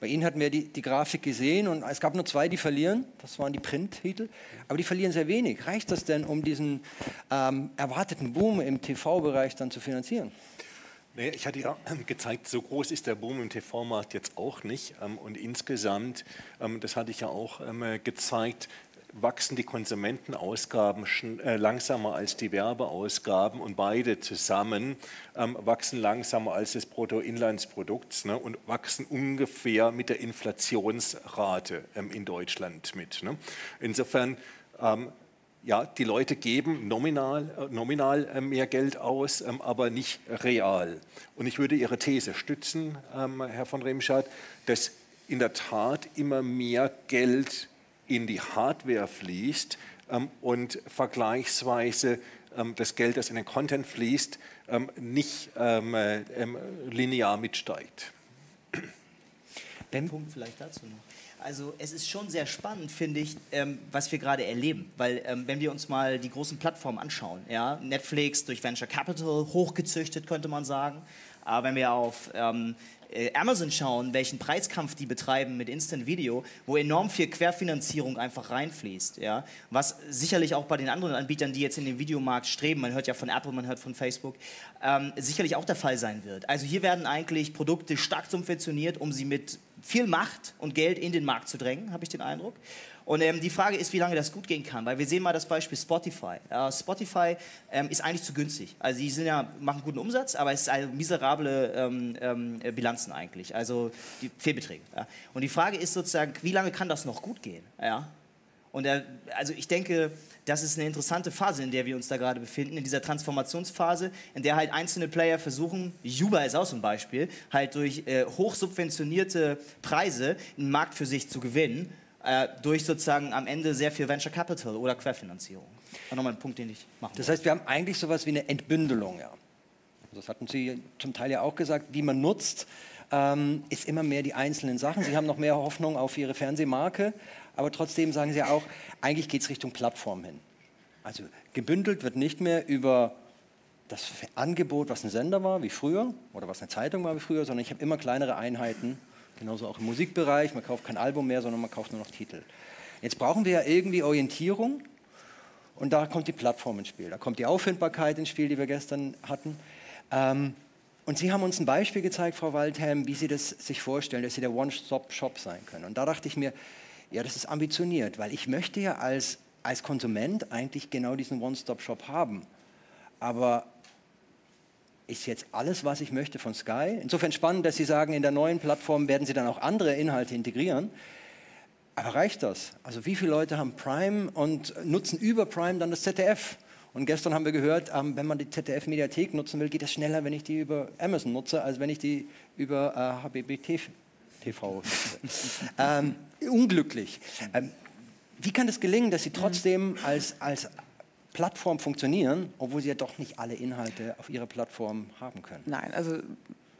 Bei Ihnen hatten wir die, die, Grafik gesehen und es gab nur zwei, die verlieren. Das waren die Print-Titel. Aber die verlieren sehr wenig. Reicht das denn, um diesen ähm, erwarteten Boom im TV-Bereich dann zu finanzieren? Naja, ich hatte ja gezeigt, so groß ist der Boom im TV-Markt jetzt auch nicht. Ähm, und insgesamt, ähm, das hatte ich ja auch ähm, gezeigt, wachsen die Konsumentenausgaben äh, langsamer als die Werbeausgaben und beide zusammen wachsen langsamer als das Bruttoinlandsprodukts ne, und wachsen ungefähr mit der Inflationsrate in Deutschland mit. Ne. Insofern ja, die Leute geben nominal, äh, nominal äh, mehr Geld aus, ähm, aber nicht real. Und ich würde Ihre These stützen, ähm, Herr von Remscheid, dass in der Tat immer mehr Geld in die Hardware fließt ähm, und vergleichsweise das Geld, das in den Content fließt, nicht äh, linear mitsteigt. Den Punkt vielleicht dazu noch. Also es ist schon sehr spannend, finde ich, ähm, was wir gerade erleben. Weil ähm, wenn wir uns mal die großen Plattformen anschauen, ja, Netflix durch Venture Capital hochgezüchtet, könnte man sagen. Aber wenn wir auf ähm, äh, Amazon schauen, welchen Preiskampf die betreiben mit Instant Video, wo enorm viel Querfinanzierung einfach reinfließt. Ja? Was sicherlich auch bei den anderen Anbietern, die jetzt in den Videomarkt streben, man hört ja von Apple, man hört von Facebook, ähm, sicherlich auch der Fall sein wird. Also hier werden eigentlich Produkte stark subventioniert, um sie mit viel Macht und Geld in den Markt zu drängen, habe ich den Eindruck. Und ähm, die Frage ist, wie lange das gut gehen kann, weil wir sehen mal das Beispiel Spotify. Äh, Spotify ähm, ist eigentlich zu günstig. Also sie sind ja, machen guten Umsatz, aber es eine miserable ähm, ähm, Bilanzen eigentlich, also die Fehlbeträge. Ja. Und die Frage ist sozusagen, wie lange kann das noch gut gehen? Ja. Und äh, also ich denke, das ist eine interessante Phase, in der wir uns da gerade befinden, in dieser Transformationsphase, in der halt einzelne Player versuchen, Juba ist auch so ein Beispiel, halt durch äh, hochsubventionierte Preise einen Markt für sich zu gewinnen, äh, durch sozusagen am Ende sehr viel Venture Capital oder Querfinanzierung. Das nochmal ein Punkt, den ich machen Das heißt, wir haben eigentlich sowas wie eine Entbündelung, ja. Das hatten Sie zum Teil ja auch gesagt, wie man nutzt, ähm, ist immer mehr die einzelnen Sachen. Sie haben noch mehr Hoffnung auf Ihre Fernsehmarke, aber trotzdem sagen Sie auch, eigentlich geht es Richtung Plattform hin. Also gebündelt wird nicht mehr über das Angebot, was ein Sender war, wie früher, oder was eine Zeitung war, wie früher, sondern ich habe immer kleinere Einheiten, genauso auch im Musikbereich. Man kauft kein Album mehr, sondern man kauft nur noch Titel. Jetzt brauchen wir ja irgendwie Orientierung und da kommt die Plattform ins Spiel. Da kommt die Auffindbarkeit ins Spiel, die wir gestern hatten. Ähm, und Sie haben uns ein Beispiel gezeigt, Frau Waldhelm, wie Sie das sich vorstellen, dass Sie der One-Stop-Shop sein können. Und da dachte ich mir, ja, das ist ambitioniert, weil ich möchte ja als, als Konsument eigentlich genau diesen One-Stop-Shop haben. Aber ist jetzt alles, was ich möchte von Sky? Insofern spannend, dass Sie sagen, in der neuen Plattform werden Sie dann auch andere Inhalte integrieren. Aber reicht das? Also wie viele Leute haben Prime und nutzen über Prime dann das ZDF? Und gestern haben wir gehört, ähm, wenn man die ZDF-Mediathek nutzen will, geht es schneller, wenn ich die über Amazon nutze, als wenn ich die über äh, HBBT TV. ähm, unglücklich. Ähm, wie kann es gelingen, dass Sie trotzdem als, als Plattform funktionieren, obwohl Sie ja doch nicht alle Inhalte auf Ihrer Plattform haben können? Nein, also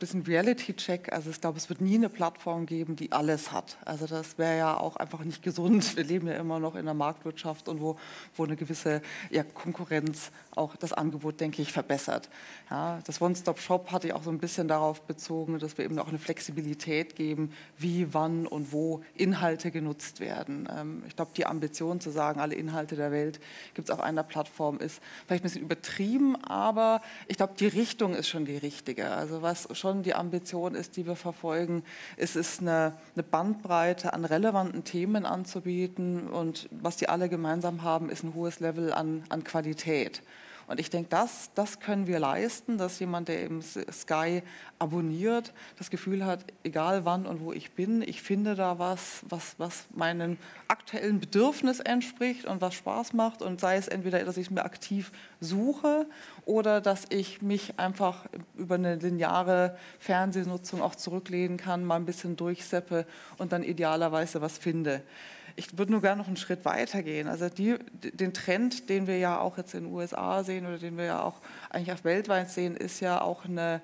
bisschen Reality-Check. Also ich glaube, es wird nie eine Plattform geben, die alles hat. Also das wäre ja auch einfach nicht gesund. Wir leben ja immer noch in einer Marktwirtschaft und wo, wo eine gewisse ja, Konkurrenz auch das Angebot, denke ich, verbessert. Ja, das One-Stop-Shop hatte ich auch so ein bisschen darauf bezogen, dass wir eben auch eine Flexibilität geben, wie, wann und wo Inhalte genutzt werden. Ähm, ich glaube, die Ambition zu sagen, alle Inhalte der Welt gibt es auf einer Plattform, ist vielleicht ein bisschen übertrieben, aber ich glaube, die Richtung ist schon die richtige. Also was schon schon die Ambition ist, die wir verfolgen. Es ist eine, eine Bandbreite an relevanten Themen anzubieten und was die alle gemeinsam haben, ist ein hohes Level an, an Qualität. Und ich denke, das, das können wir leisten, dass jemand, der eben Sky abonniert, das Gefühl hat, egal wann und wo ich bin, ich finde da was, was, was meinem aktuellen Bedürfnis entspricht und was Spaß macht. Und sei es entweder, dass ich es mir aktiv suche oder dass ich mich einfach über eine lineare Fernsehnutzung auch zurücklehnen kann, mal ein bisschen durchseppe und dann idealerweise was finde ich würde nur gerne noch einen Schritt weiter gehen. Also die, den Trend, den wir ja auch jetzt in den USA sehen oder den wir ja auch eigentlich auch weltweit sehen, ist ja auch eine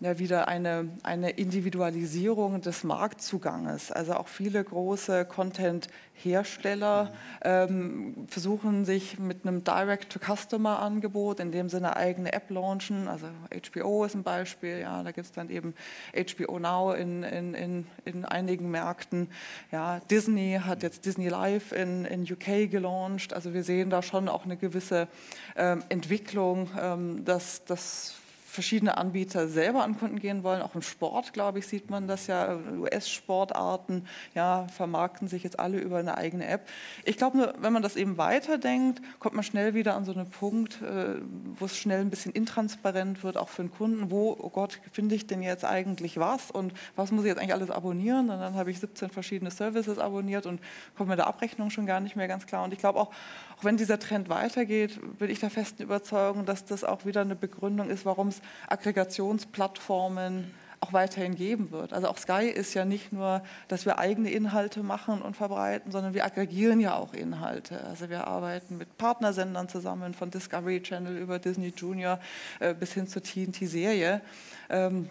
ja wieder eine, eine Individualisierung des Marktzuganges. Also auch viele große Content-Hersteller ähm, versuchen sich mit einem Direct-to-Customer-Angebot, in dem sie eine eigene App launchen. Also HBO ist ein Beispiel, ja, da gibt es dann eben HBO Now in, in, in, in einigen Märkten. Ja, Disney hat jetzt Disney Live in, in UK gelauncht. Also wir sehen da schon auch eine gewisse ähm, Entwicklung, ähm, dass das verschiedene Anbieter selber an Kunden gehen wollen. Auch im Sport, glaube ich, sieht man das ja. US-Sportarten ja, vermarkten sich jetzt alle über eine eigene App. Ich glaube, nur, wenn man das eben weiterdenkt, kommt man schnell wieder an so einen Punkt, äh, wo es schnell ein bisschen intransparent wird, auch für den Kunden. Wo, oh Gott, finde ich denn jetzt eigentlich was und was muss ich jetzt eigentlich alles abonnieren? Und dann habe ich 17 verschiedene Services abonniert und komme mit der Abrechnung schon gar nicht mehr ganz klar. Und ich glaube auch, auch wenn dieser Trend weitergeht, bin ich der festen Überzeugung, dass das auch wieder eine Begründung ist, warum es Aggregationsplattformen auch weiterhin geben wird. Also auch Sky ist ja nicht nur, dass wir eigene Inhalte machen und verbreiten, sondern wir aggregieren ja auch Inhalte. Also wir arbeiten mit Partnersendern zusammen, von Discovery Channel über Disney Junior äh, bis hin zur TNT-Serie. Ähm,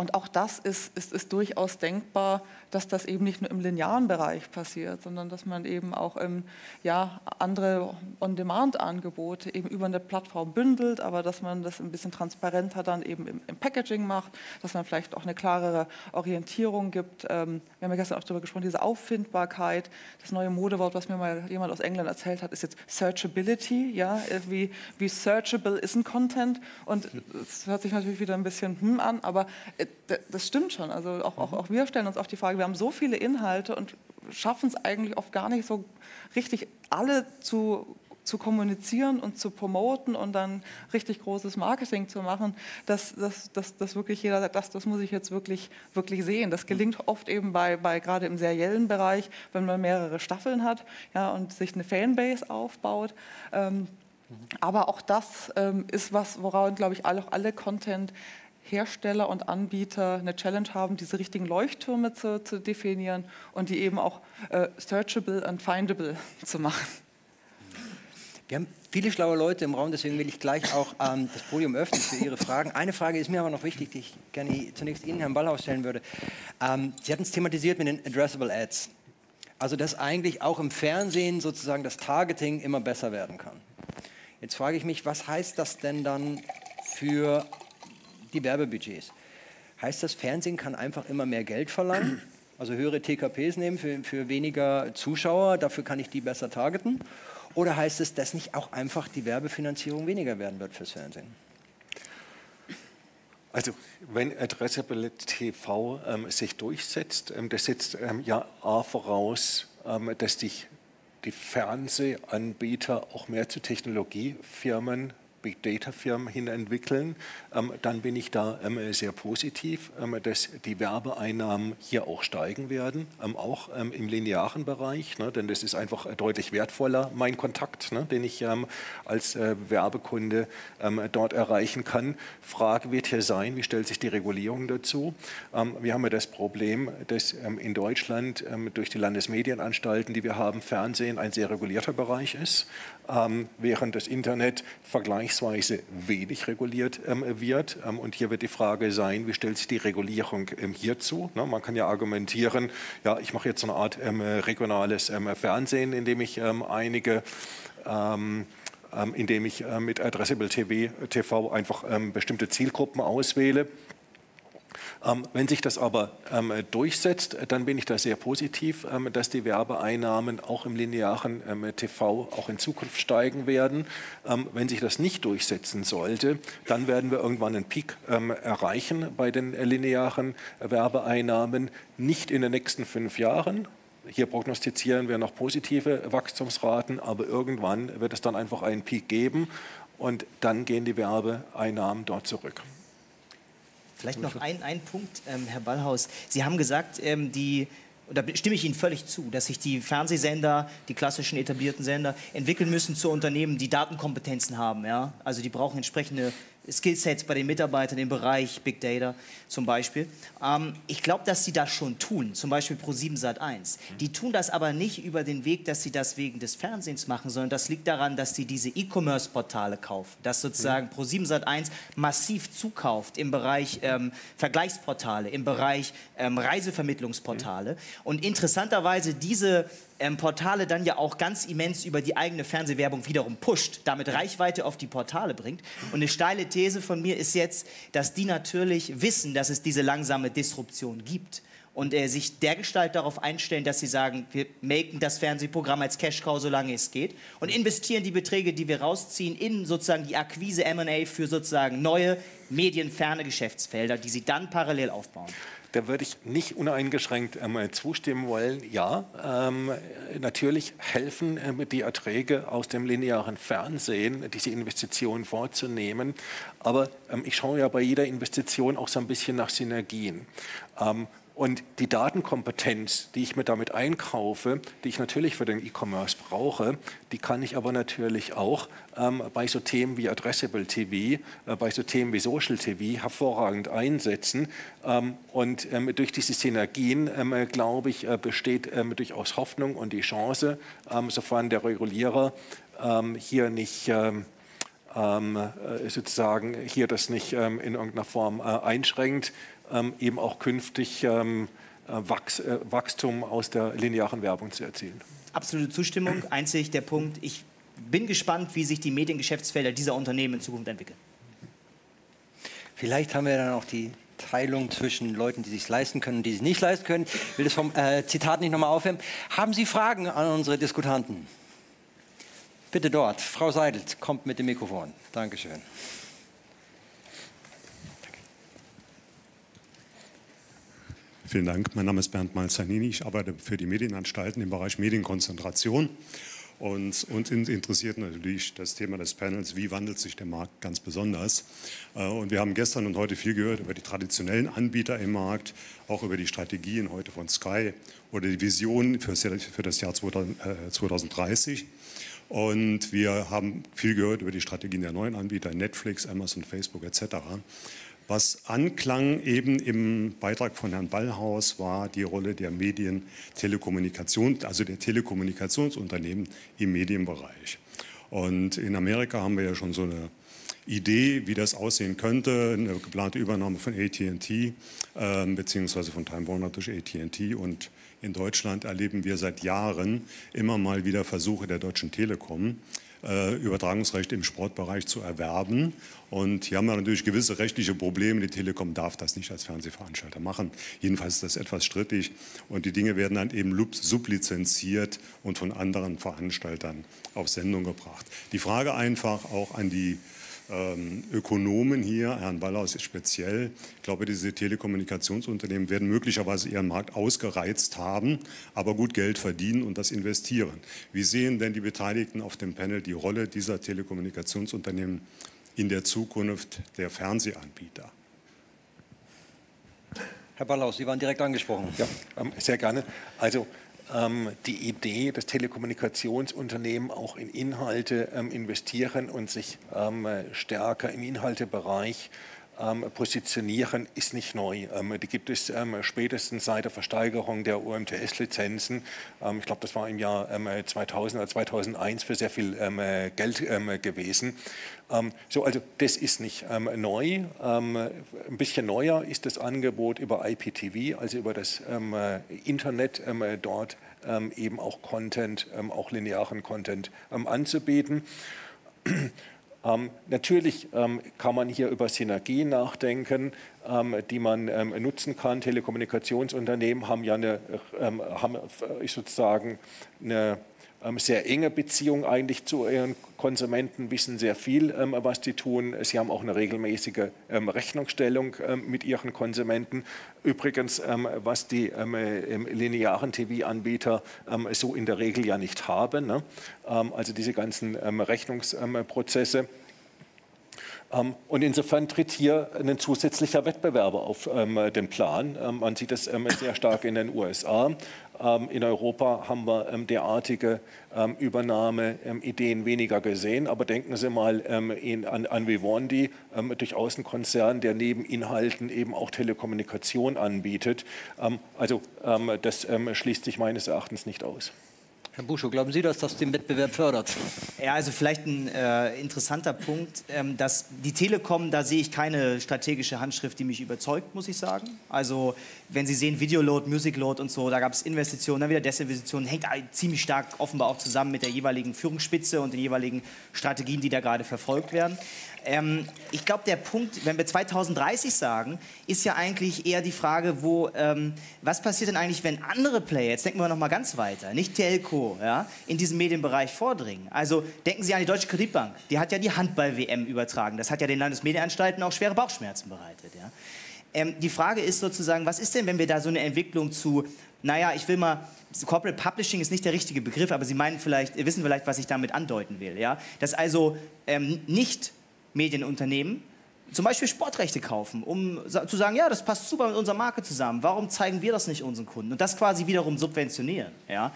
und auch das ist, ist, ist durchaus denkbar, dass das eben nicht nur im linearen Bereich passiert, sondern dass man eben auch im, ja, andere On-Demand-Angebote eben über eine Plattform bündelt, aber dass man das ein bisschen transparenter dann eben im, im Packaging macht, dass man vielleicht auch eine klarere Orientierung gibt. Ähm, wir haben ja gestern auch darüber gesprochen, diese Auffindbarkeit, das neue Modewort, was mir mal jemand aus England erzählt hat, ist jetzt Searchability, ja, wie, wie searchable ist ein Content und es hört sich natürlich wieder ein bisschen hm an, aber äh, das stimmt schon. Also auch, auch, auch wir stellen uns auf die Frage, wir haben so viele Inhalte und schaffen es eigentlich oft gar nicht so richtig alle zu zu kommunizieren und zu promoten und dann richtig großes Marketing zu machen, dass, dass, dass, dass wirklich jeder sagt, das, das muss ich jetzt wirklich, wirklich sehen. Das gelingt oft eben bei, bei gerade im seriellen Bereich, wenn man mehrere Staffeln hat ja, und sich eine Fanbase aufbaut. Ähm, aber auch das ähm, ist was, woran, glaube ich, alle, alle Content Hersteller und Anbieter eine Challenge haben, diese richtigen Leuchttürme zu, zu definieren und die eben auch äh, searchable und findable zu machen. Wir haben viele schlaue Leute im Raum, deswegen will ich gleich auch ähm, das Podium öffnen für Ihre Fragen. Eine Frage ist mir aber noch wichtig, die ich gerne zunächst Ihnen, Herrn Ballhaus, stellen würde. Ähm, Sie hatten es thematisiert mit den Addressable Ads. Also, dass eigentlich auch im Fernsehen sozusagen das Targeting immer besser werden kann. Jetzt frage ich mich, was heißt das denn dann für die Werbebudgets. Heißt das, Fernsehen kann einfach immer mehr Geld verlangen? Also höhere TKPs nehmen für, für weniger Zuschauer, dafür kann ich die besser targeten? Oder heißt es, dass nicht auch einfach die Werbefinanzierung weniger werden wird fürs Fernsehen? Also wenn Addressable TV ähm, sich durchsetzt, ähm, das setzt ähm, ja A voraus, ähm, dass dich die Fernsehanbieter auch mehr zu Technologiefirmen Big Data Firmen hin entwickeln, ähm, dann bin ich da ähm, sehr positiv, ähm, dass die Werbeeinnahmen hier auch steigen werden, auch im linearen Bereich, ne, denn das ist einfach deutlich wertvoller, mein Kontakt, ne, den ich als äh, Werbekunde dort erreichen kann. Frage wird hier sein, wie stellt sich die Regulierung dazu? Wir haben ja das Problem, dass in Deutschland durch die Landesmedienanstalten, die wir haben, Fernsehen ein sehr regulierter Bereich ist, während das Internet vergleichsweise wenig reguliert ähm, wird. Ähm, und hier wird die Frage sein, wie stellt sich die Regulierung ähm, hierzu? Ne, man kann ja argumentieren, ja, ich mache jetzt so eine Art ähm, regionales ähm, Fernsehen, indem ich ähm, einige indem ich äh, mit Addressable TV einfach bestimmte Zielgruppen auswähle. Ähm, wenn sich das aber ähm, durchsetzt, dann bin ich da sehr positiv, ähm, dass die Werbeeinnahmen auch im linearen TV auch in Zukunft steigen werden. wenn sich das nicht durchsetzen sollte, dann werden wir irgendwann einen Peak erreichen bei den linearen Werbeeinnahmen, nicht in den nächsten fünf Jahren, hier prognostizieren wir noch positive Wachstumsraten, aber irgendwann wird es dann einfach einen Peak geben und dann gehen die Werbeeinnahmen dort zurück. Vielleicht noch ein, ein Punkt, ähm, Herr Ballhaus. Sie haben gesagt, ähm, die, und da stimme ich Ihnen völlig zu, dass sich die Fernsehsender, die klassischen etablierten Sender, entwickeln müssen zu Unternehmen, die Datenkompetenzen haben. Ja? Also die brauchen entsprechende Skillsets bei den Mitarbeitern im Bereich Big Data zum Beispiel. Ähm, ich glaube, dass sie das schon tun, zum Beispiel Pro7 Sat1. Die tun das aber nicht über den Weg, dass sie das wegen des Fernsehens machen, sondern das liegt daran, dass sie diese E-Commerce-Portale kaufen, dass sozusagen mhm. Pro7 Sat1 massiv zukauft im Bereich ähm, Vergleichsportale, im Bereich ähm, Reisevermittlungsportale. Mhm. Und interessanterweise diese ähm, Portale dann ja auch ganz immens über die eigene Fernsehwerbung wiederum pusht, damit Reichweite auf die Portale bringt. Und eine steile These von mir ist jetzt, dass die natürlich wissen, dass es diese langsame Disruption gibt und äh, sich dergestalt darauf einstellen, dass sie sagen, wir maken das Fernsehprogramm als Cash-Cow, solange es geht und investieren die Beträge, die wir rausziehen, in sozusagen die Akquise M&A für sozusagen neue medienferne Geschäftsfelder, die sie dann parallel aufbauen. Da würde ich nicht uneingeschränkt ähm, zustimmen wollen. Ja, ähm, natürlich helfen ähm, die Erträge aus dem linearen Fernsehen, diese Investitionen vorzunehmen. Aber ähm, ich schaue ja bei jeder Investition auch so ein bisschen nach Synergien. Und die Datenkompetenz, die ich mir damit einkaufe, die ich natürlich für den E-Commerce brauche, die kann ich aber natürlich auch ähm, bei so Themen wie Addressable TV, äh, bei so Themen wie Social TV hervorragend einsetzen. Ähm, und ähm, durch diese Synergien, ähm, glaube ich, äh, besteht ähm, durchaus Hoffnung und die Chance, ähm, sofern der Regulierer hier nicht äh, sozusagen hier das nicht in irgendeiner Form einschränkt, ähm, eben auch künftig ähm, äh, Wachs, äh, Wachstum aus der linearen Werbung zu erzielen. Absolute Zustimmung. Einzig der Punkt, ich bin gespannt, wie sich die Mediengeschäftsfelder dieser Unternehmen in Zukunft entwickeln. Vielleicht haben wir dann auch die Teilung zwischen Leuten, die sich leisten können und die sich nicht leisten können. Ich will das vom äh, Zitat nicht nochmal aufhören. Haben Sie Fragen an unsere Diskutanten? Bitte dort. Frau Seidelt kommt mit dem Mikrofon. Dankeschön. Vielen Dank. Mein Name ist Bernd Malzanini. Ich arbeite für die Medienanstalten im Bereich Medienkonzentration. Und uns interessiert natürlich das Thema des Panels, wie wandelt sich der Markt ganz besonders. Äh, und wir haben gestern und heute viel gehört über die traditionellen Anbieter im Markt, auch über die Strategien heute von Sky oder die Vision für das Jahr 2030. Äh, und wir haben viel gehört über die Strategien der neuen Anbieter, Netflix, Amazon, Facebook etc. Was anklang eben im Beitrag von Herrn Ballhaus war die Rolle der Medien, Telekommunikation, also der Telekommunikationsunternehmen im Medienbereich. Und in Amerika haben wir ja schon so eine Idee, wie das aussehen könnte, eine geplante Übernahme von AT&T äh, beziehungsweise von Time Warner durch AT&T und in Deutschland erleben wir seit Jahren immer mal wieder Versuche der Deutschen Telekom, äh, Übertragungsrecht im Sportbereich zu erwerben. Und hier haben wir natürlich gewisse rechtliche Probleme. Die Telekom darf das nicht als Fernsehveranstalter machen. Jedenfalls ist das etwas strittig. Und die Dinge werden dann eben sublizenziert und von anderen Veranstaltern auf Sendung gebracht. Die Frage einfach auch an die ähm, Ökonomen hier, Herrn Ballhaus speziell, ich glaube, diese Telekommunikationsunternehmen werden möglicherweise ihren Markt ausgereizt haben, aber gut Geld verdienen und das investieren. Wie sehen denn die Beteiligten auf dem Panel die Rolle dieser Telekommunikationsunternehmen in der Zukunft der Fernsehanbieter? Herr Ballhaus, Sie waren direkt angesprochen. Ja, ähm, sehr gerne. Also die Idee, dass Telekommunikationsunternehmen auch in Inhalte ähm, investieren und sich ähm, stärker im Inhaltebereich ähm, positionieren, ist nicht neu. Ähm, die gibt es ähm, spätestens seit der Versteigerung der UMTS-Lizenzen. ich glaube, das war im Jahr 2000 oder 2001 für sehr viel Geld gewesen. so, also das ist nicht neu. ein bisschen neuer ist das Angebot über IPTV, also über das Internet dort eben auch Content, auch linearen Content anzubieten. Ähm, natürlich ähm, kann man hier über Synergien nachdenken, ähm, die man ähm, nutzen kann. Telekommunikationsunternehmen haben ja eine, ähm, haben äh, sozusagen eine sehr enge Beziehung eigentlich zu ihren Konsumenten, wissen sehr viel, ähm, was die tun. Sie haben auch eine regelmäßige ähm, Rechnungsstellung mit ihren Konsumenten. Übrigens, was die linearen TV-Anbieter so in der Regel ja nicht haben. Ne? Also diese ganzen Rechnungsprozesse. Und insofern tritt hier ein zusätzlicher Wettbewerber auf den Plan. Man sieht das sehr stark in den USA. Ähm, in Europa haben wir ähm, derartige ähm, Übernahmeideen weniger gesehen. Aber denken Sie mal an, an Vivendi, durchaus ein Konzern, der neben Inhalten eben auch Telekommunikation anbietet. Also das schließt sich meines Erachtens nicht aus. Herr Buschow, glauben Sie, dass das den Wettbewerb fördert? Ja, also vielleicht ein äh, interessanter Punkt, ähm, dass die Telekom, da sehe ich keine strategische Handschrift, die mich überzeugt, muss ich sagen. Also wenn Sie sehen Videoload, Musicload und so, da gab es Investitionen, dann wieder Desinvestitionen, hängt ziemlich stark offenbar auch zusammen mit der jeweiligen Führungsspitze und den jeweiligen Strategien, die da gerade verfolgt werden. Ähm, ich glaube, der Punkt, wenn wir 2030 sagen, ist ja eigentlich eher die Frage, wo, ähm, was passiert denn eigentlich, wenn andere Player, jetzt denken wir noch mal ganz weiter, nicht Telco, ja, in diesem Medienbereich vordringen. Also denken Sie an die Deutsche Kreditbank, die hat ja die Handball-WM übertragen. Das hat ja den Landesmedienanstalten auch schwere Bauchschmerzen bereitet. Ja. Ähm, die Frage ist sozusagen, was ist denn, wenn wir da so eine Entwicklung zu, naja, ich will mal, Corporate Publishing ist nicht der richtige Begriff, aber Sie meinen vielleicht, wissen vielleicht, was ich damit andeuten will. Ja? Dass also ähm, nicht Medienunternehmen zum Beispiel Sportrechte kaufen, um zu sagen, ja, das passt super mit unserer Marke zusammen. Warum zeigen wir das nicht unseren Kunden? Und das quasi wiederum subventionieren. Ja?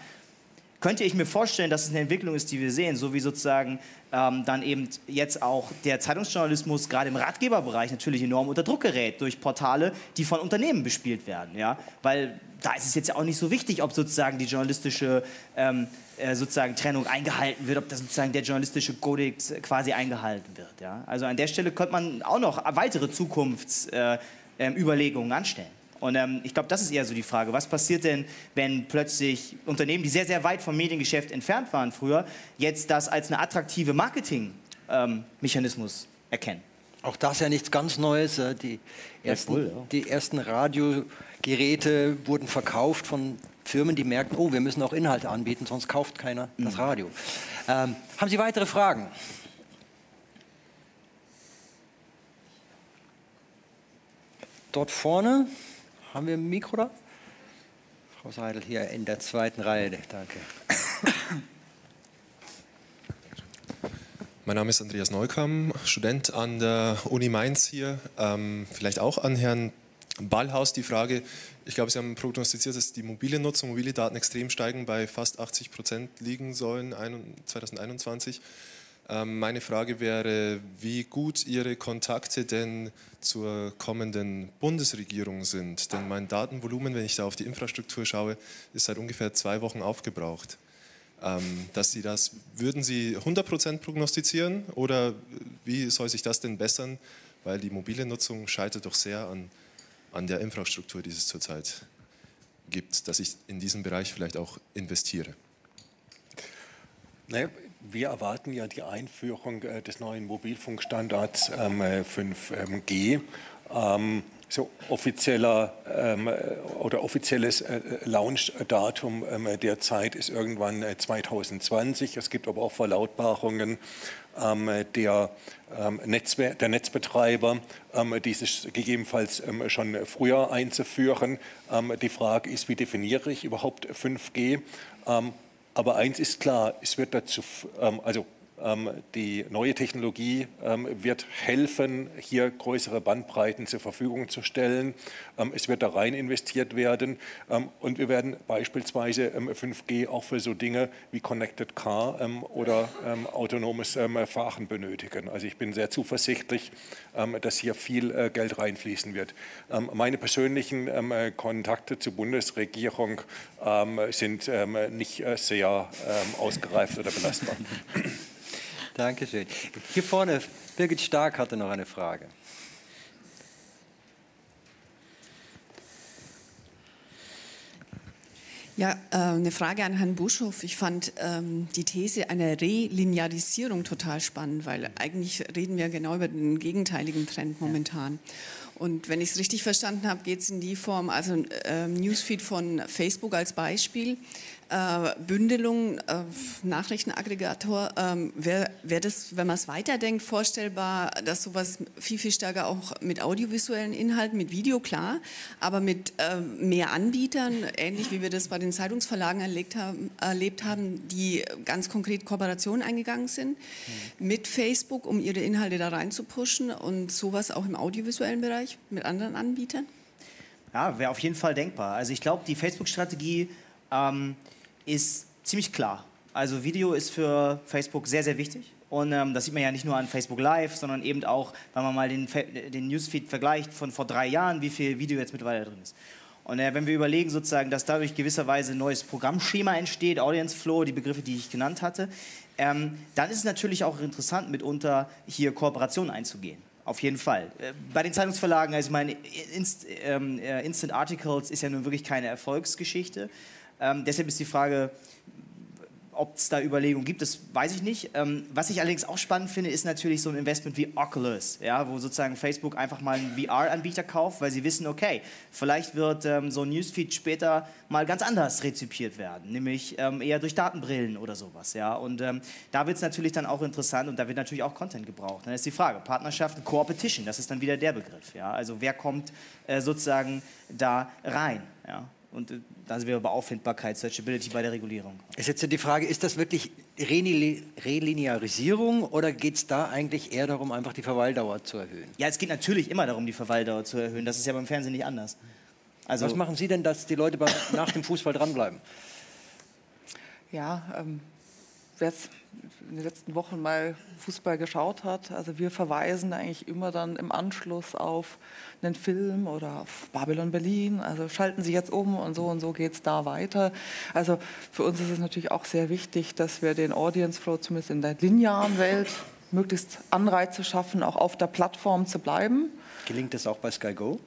Könnte ich mir vorstellen, dass es eine Entwicklung ist, die wir sehen, so wie sozusagen ähm, dann eben jetzt auch der Zeitungsjournalismus gerade im Ratgeberbereich natürlich enorm unter Druck gerät durch Portale, die von Unternehmen bespielt werden. Ja? Weil da ist es jetzt ja auch nicht so wichtig, ob sozusagen die journalistische ähm, äh, sozusagen Trennung eingehalten wird, ob das sozusagen der journalistische Kodex quasi eingehalten wird. Ja? Also an der Stelle könnte man auch noch weitere Zukunftsmöglichkeiten ähm, Überlegungen anstellen. Und ähm, ich glaube, das ist eher so die Frage. Was passiert denn, wenn plötzlich Unternehmen, die sehr, sehr weit vom Mediengeschäft entfernt waren früher, jetzt das als eine attraktive Marketingmechanismus ähm, erkennen? Auch das ist ja nichts ganz Neues. Äh, die ersten, wohl, ja. die ersten Radiogeräte wurden verkauft von Firmen, die merken, oh, wir müssen auch Inhalte anbieten, sonst kauft keiner das mhm. Radio. Ähm, haben Sie weitere Fragen? Dort vorne haben wir ein Mikro da? Frau Seidel hier in der zweiten Reihe, danke. Mein Name ist Andreas Neukamm, Student an der Uni Mainz hier. Ähm, vielleicht auch an Herrn Ballhaus die Frage, ich glaube, Sie haben prognostiziert, dass die mobile Nutzung, mobile Daten extrem steigen, bei fast 80 Prozent liegen sollen 2021. Ähm, meine Frage wäre, wie gut Ihre Kontakte denn zur kommenden Bundesregierung sind. Denn mein Datenvolumen, wenn ich da auf die Infrastruktur schaue, ist seit ungefähr zwei Wochen aufgebraucht ähm, dass Sie das, würden Sie 100% prognostizieren oder wie soll sich das denn bessern? Weil die mobile Nutzung scheitert doch sehr an, an der Infrastruktur, die es zurzeit gibt, dass ich in diesem Bereich vielleicht auch investiere. Naja, wir erwarten ja die Einführung äh, des neuen Mobilfunkstandards ähm, 5G. Ähm, so offizieller ähm, oder offizielles äh, Launch-Datum ähm, derzeit ist irgendwann äh, 2020. Es gibt aber auch Verlautbarungen ähm, der, ähm, Netzwer der Netzbetreiber, ähm, dieses gegebenenfalls ähm, schon früher einzuführen. die Frage ist, wie definiere ich überhaupt 5G? aber eins ist klar, es wird dazu, also ähm, die neue Technologie ähm, wird helfen, hier größere Bandbreiten zur Verfügung zu stellen. Ähm, es wird da rein investiert werden und wir werden beispielsweise 5G auch für so Dinge wie Connected Car oder autonomes Fahren benötigen. Also ich bin sehr zuversichtlich, dass hier viel äh, Geld reinfließen wird. Meine persönlichen Kontakte zur Bundesregierung sind nicht äh, sehr ausgereift oder belastbar. Dankeschön. Hier vorne, Birgit Stark hatte noch eine Frage. Ja, äh, eine Frage an Herrn Buschhoff. Ich fand ähm, die These einer Relinearisierung total spannend, weil eigentlich reden wir genau über den gegenteiligen Trend momentan. Und wenn ich es richtig verstanden habe, geht es in die Form, also äh, Newsfeed von Facebook als Beispiel äh, Bündelung, äh, Nachrichtenaggregator, ähm, wäre wär das, wenn man es weiterdenkt, vorstellbar, dass sowas viel, viel stärker auch mit audiovisuellen Inhalten, mit Video, klar, aber mit äh, mehr Anbietern, ähnlich wie wir das bei den Zeitungsverlagen erlebt haben, erlebt haben die ganz konkret Kooperationen eingegangen sind mhm. mit Facebook, um ihre Inhalte da rein zu pushen und sowas auch im audiovisuellen Bereich mit anderen Anbietern? Ja, wäre auf jeden Fall denkbar. Also ich glaube, die Facebook-Strategie ähm, ist ziemlich klar. Also Video ist für Facebook sehr, sehr wichtig. Und ähm, das sieht man ja nicht nur an Facebook Live, sondern eben auch, wenn man mal den, den Newsfeed vergleicht von vor drei Jahren, wie viel Video jetzt mittlerweile drin ist. Und äh, wenn wir überlegen, sozusagen, dass dadurch gewisserweise ein neues Programmschema entsteht, Audience Flow, die Begriffe, die ich genannt hatte, ähm, dann ist es natürlich auch interessant, mitunter hier Kooperationen einzugehen. Auf jeden Fall. Äh, bei den Zeitungsverlagen, also meine Inst, ähm, äh, Instant Articles ist ja nun wirklich keine Erfolgsgeschichte. Ähm, deshalb ist die Frage, ob es da Überlegungen gibt, das weiß ich nicht. Ähm, was ich allerdings auch spannend finde, ist natürlich so ein Investment wie Oculus, ja, wo sozusagen Facebook einfach mal einen VR-Anbieter kauft, weil sie wissen, okay, vielleicht wird ähm, so ein Newsfeed später mal ganz anders rezipiert werden, nämlich ähm, eher durch Datenbrillen oder sowas. Ja. Und ähm, da wird es natürlich dann auch interessant und da wird natürlich auch Content gebraucht. Dann ist die Frage, Partnerschaft, Co-Opetition, das ist dann wieder der Begriff. Ja. Also wer kommt äh, sozusagen da rein? Ja. Und äh, da sind wir bei Auffindbarkeit, Searchability bei der Regulierung. Ist jetzt die Frage, ist das wirklich Relinearisierung oder geht es da eigentlich eher darum, einfach die Verweildauer zu erhöhen? Ja, es geht natürlich immer darum, die Verweildauer zu erhöhen. Das ist ja beim Fernsehen nicht anders. Also Was machen Sie denn, dass die Leute nach dem Fußball dranbleiben? Ja, ähm, wer in den letzten Wochen mal Fußball geschaut hat, also wir verweisen eigentlich immer dann im Anschluss auf einen Film oder auf Babylon Berlin. Also schalten Sie jetzt um und so und so geht es da weiter. Also für uns ist es natürlich auch sehr wichtig, dass wir den Audience Flow zumindest in der linearen Welt möglichst Anreize schaffen, auch auf der Plattform zu bleiben. Gelingt das auch bei Sky Go?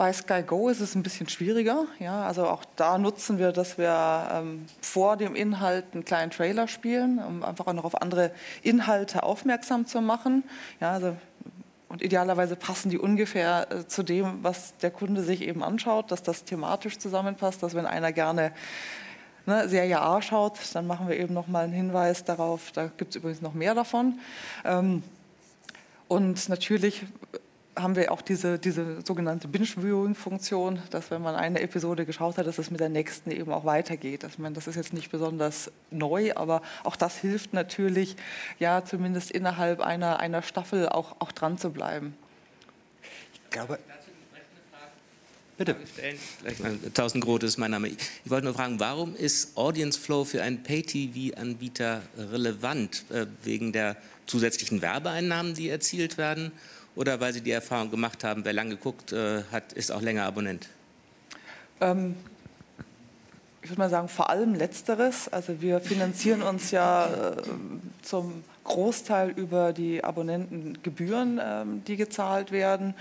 Bei Sky Go ist es ein bisschen schwieriger. Ja, also auch da nutzen wir, dass wir ähm, vor dem Inhalt einen kleinen Trailer spielen, um einfach auch noch auf andere Inhalte aufmerksam zu machen. Ja, also und idealerweise passen die ungefähr äh, zu dem, was der Kunde sich eben anschaut, dass das thematisch zusammenpasst, dass wenn einer gerne ne, Serie A schaut, dann machen wir eben noch mal einen Hinweis darauf, da gibt es übrigens noch mehr davon. Ähm, und natürlich haben wir auch diese, diese sogenannte Binge-Viewing-Funktion, dass wenn man eine Episode geschaut hat, dass es mit der nächsten eben auch weitergeht. Ich meine, das ist jetzt nicht besonders neu, aber auch das hilft natürlich, ja, zumindest innerhalb einer, einer Staffel auch, auch dran zu bleiben. Ich glaube, Bitte. Tausend Grote ist mein Name. Ich wollte nur fragen, warum ist Audience Flow für einen Pay-TV-Anbieter relevant? Äh, wegen der zusätzlichen Werbeeinnahmen, die erzielt werden? Oder weil Sie die Erfahrung gemacht haben, wer lange guckt, äh, hat, ist auch länger Abonnent? Ähm, ich würde mal sagen, vor allem Letzteres. Also wir finanzieren uns ja äh, zum Großteil über die Abonnentengebühren, äh, die gezahlt werden.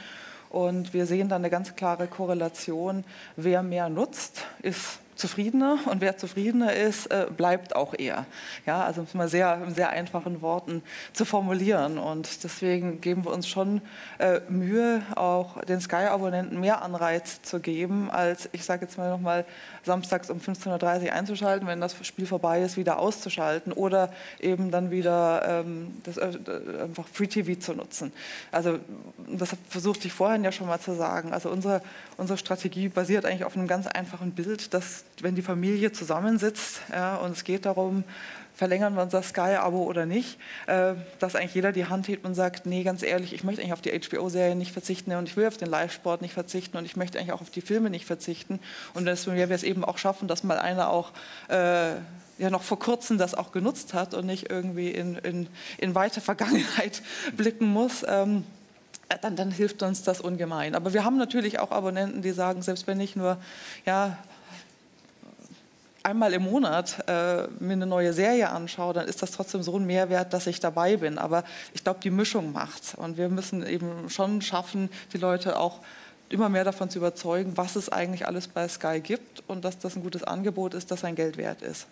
Und wir sehen dann eine ganz klare Korrelation. Wer mehr nutzt, ist zufriedener und wer zufriedener ist, äh, bleibt auch eher. Ja, also um es mal sehr, in sehr einfachen Worten zu formulieren. Und deswegen geben wir uns schon äh, Mühe, auch den Sky-Abonnenten mehr Anreiz zu geben, als ich sage jetzt mal nochmal samstags um 15.30 Uhr einzuschalten, wenn das Spiel vorbei ist, wieder auszuschalten oder eben dann wieder ähm, das, äh, einfach Free TV zu nutzen. Also das versuchte ich vorhin ja schon mal zu sagen. Also unsere, unsere Strategie basiert eigentlich auf einem ganz einfachen Bild, dass wenn die Familie zusammensitzt ja, und es geht darum, verlängern wir unser Sky-Abo oder nicht, äh, dass eigentlich jeder die Hand hebt und sagt, nee, ganz ehrlich, ich möchte eigentlich auf die HBO-Serie nicht verzichten und ich will auf den Live-Sport nicht verzichten und ich möchte eigentlich auch auf die Filme nicht verzichten. Und deswegen werden wir es eben auch schaffen, dass mal einer auch äh, ja noch vor kurzem das auch genutzt hat und nicht irgendwie in, in, in weite Vergangenheit blicken muss. Ähm, dann, dann, hilft uns das ungemein. Aber wir haben natürlich auch Abonnenten, die sagen, selbst wenn ich nur ja, einmal im Monat äh, mir eine neue Serie anschaue, dann ist das trotzdem so ein Mehrwert, dass ich dabei bin. Aber ich glaube, die Mischung macht. Und wir müssen eben schon schaffen, die Leute auch immer mehr davon zu überzeugen, was es eigentlich alles bei Sky gibt und dass das ein gutes Angebot ist, das sein Geld wert ist.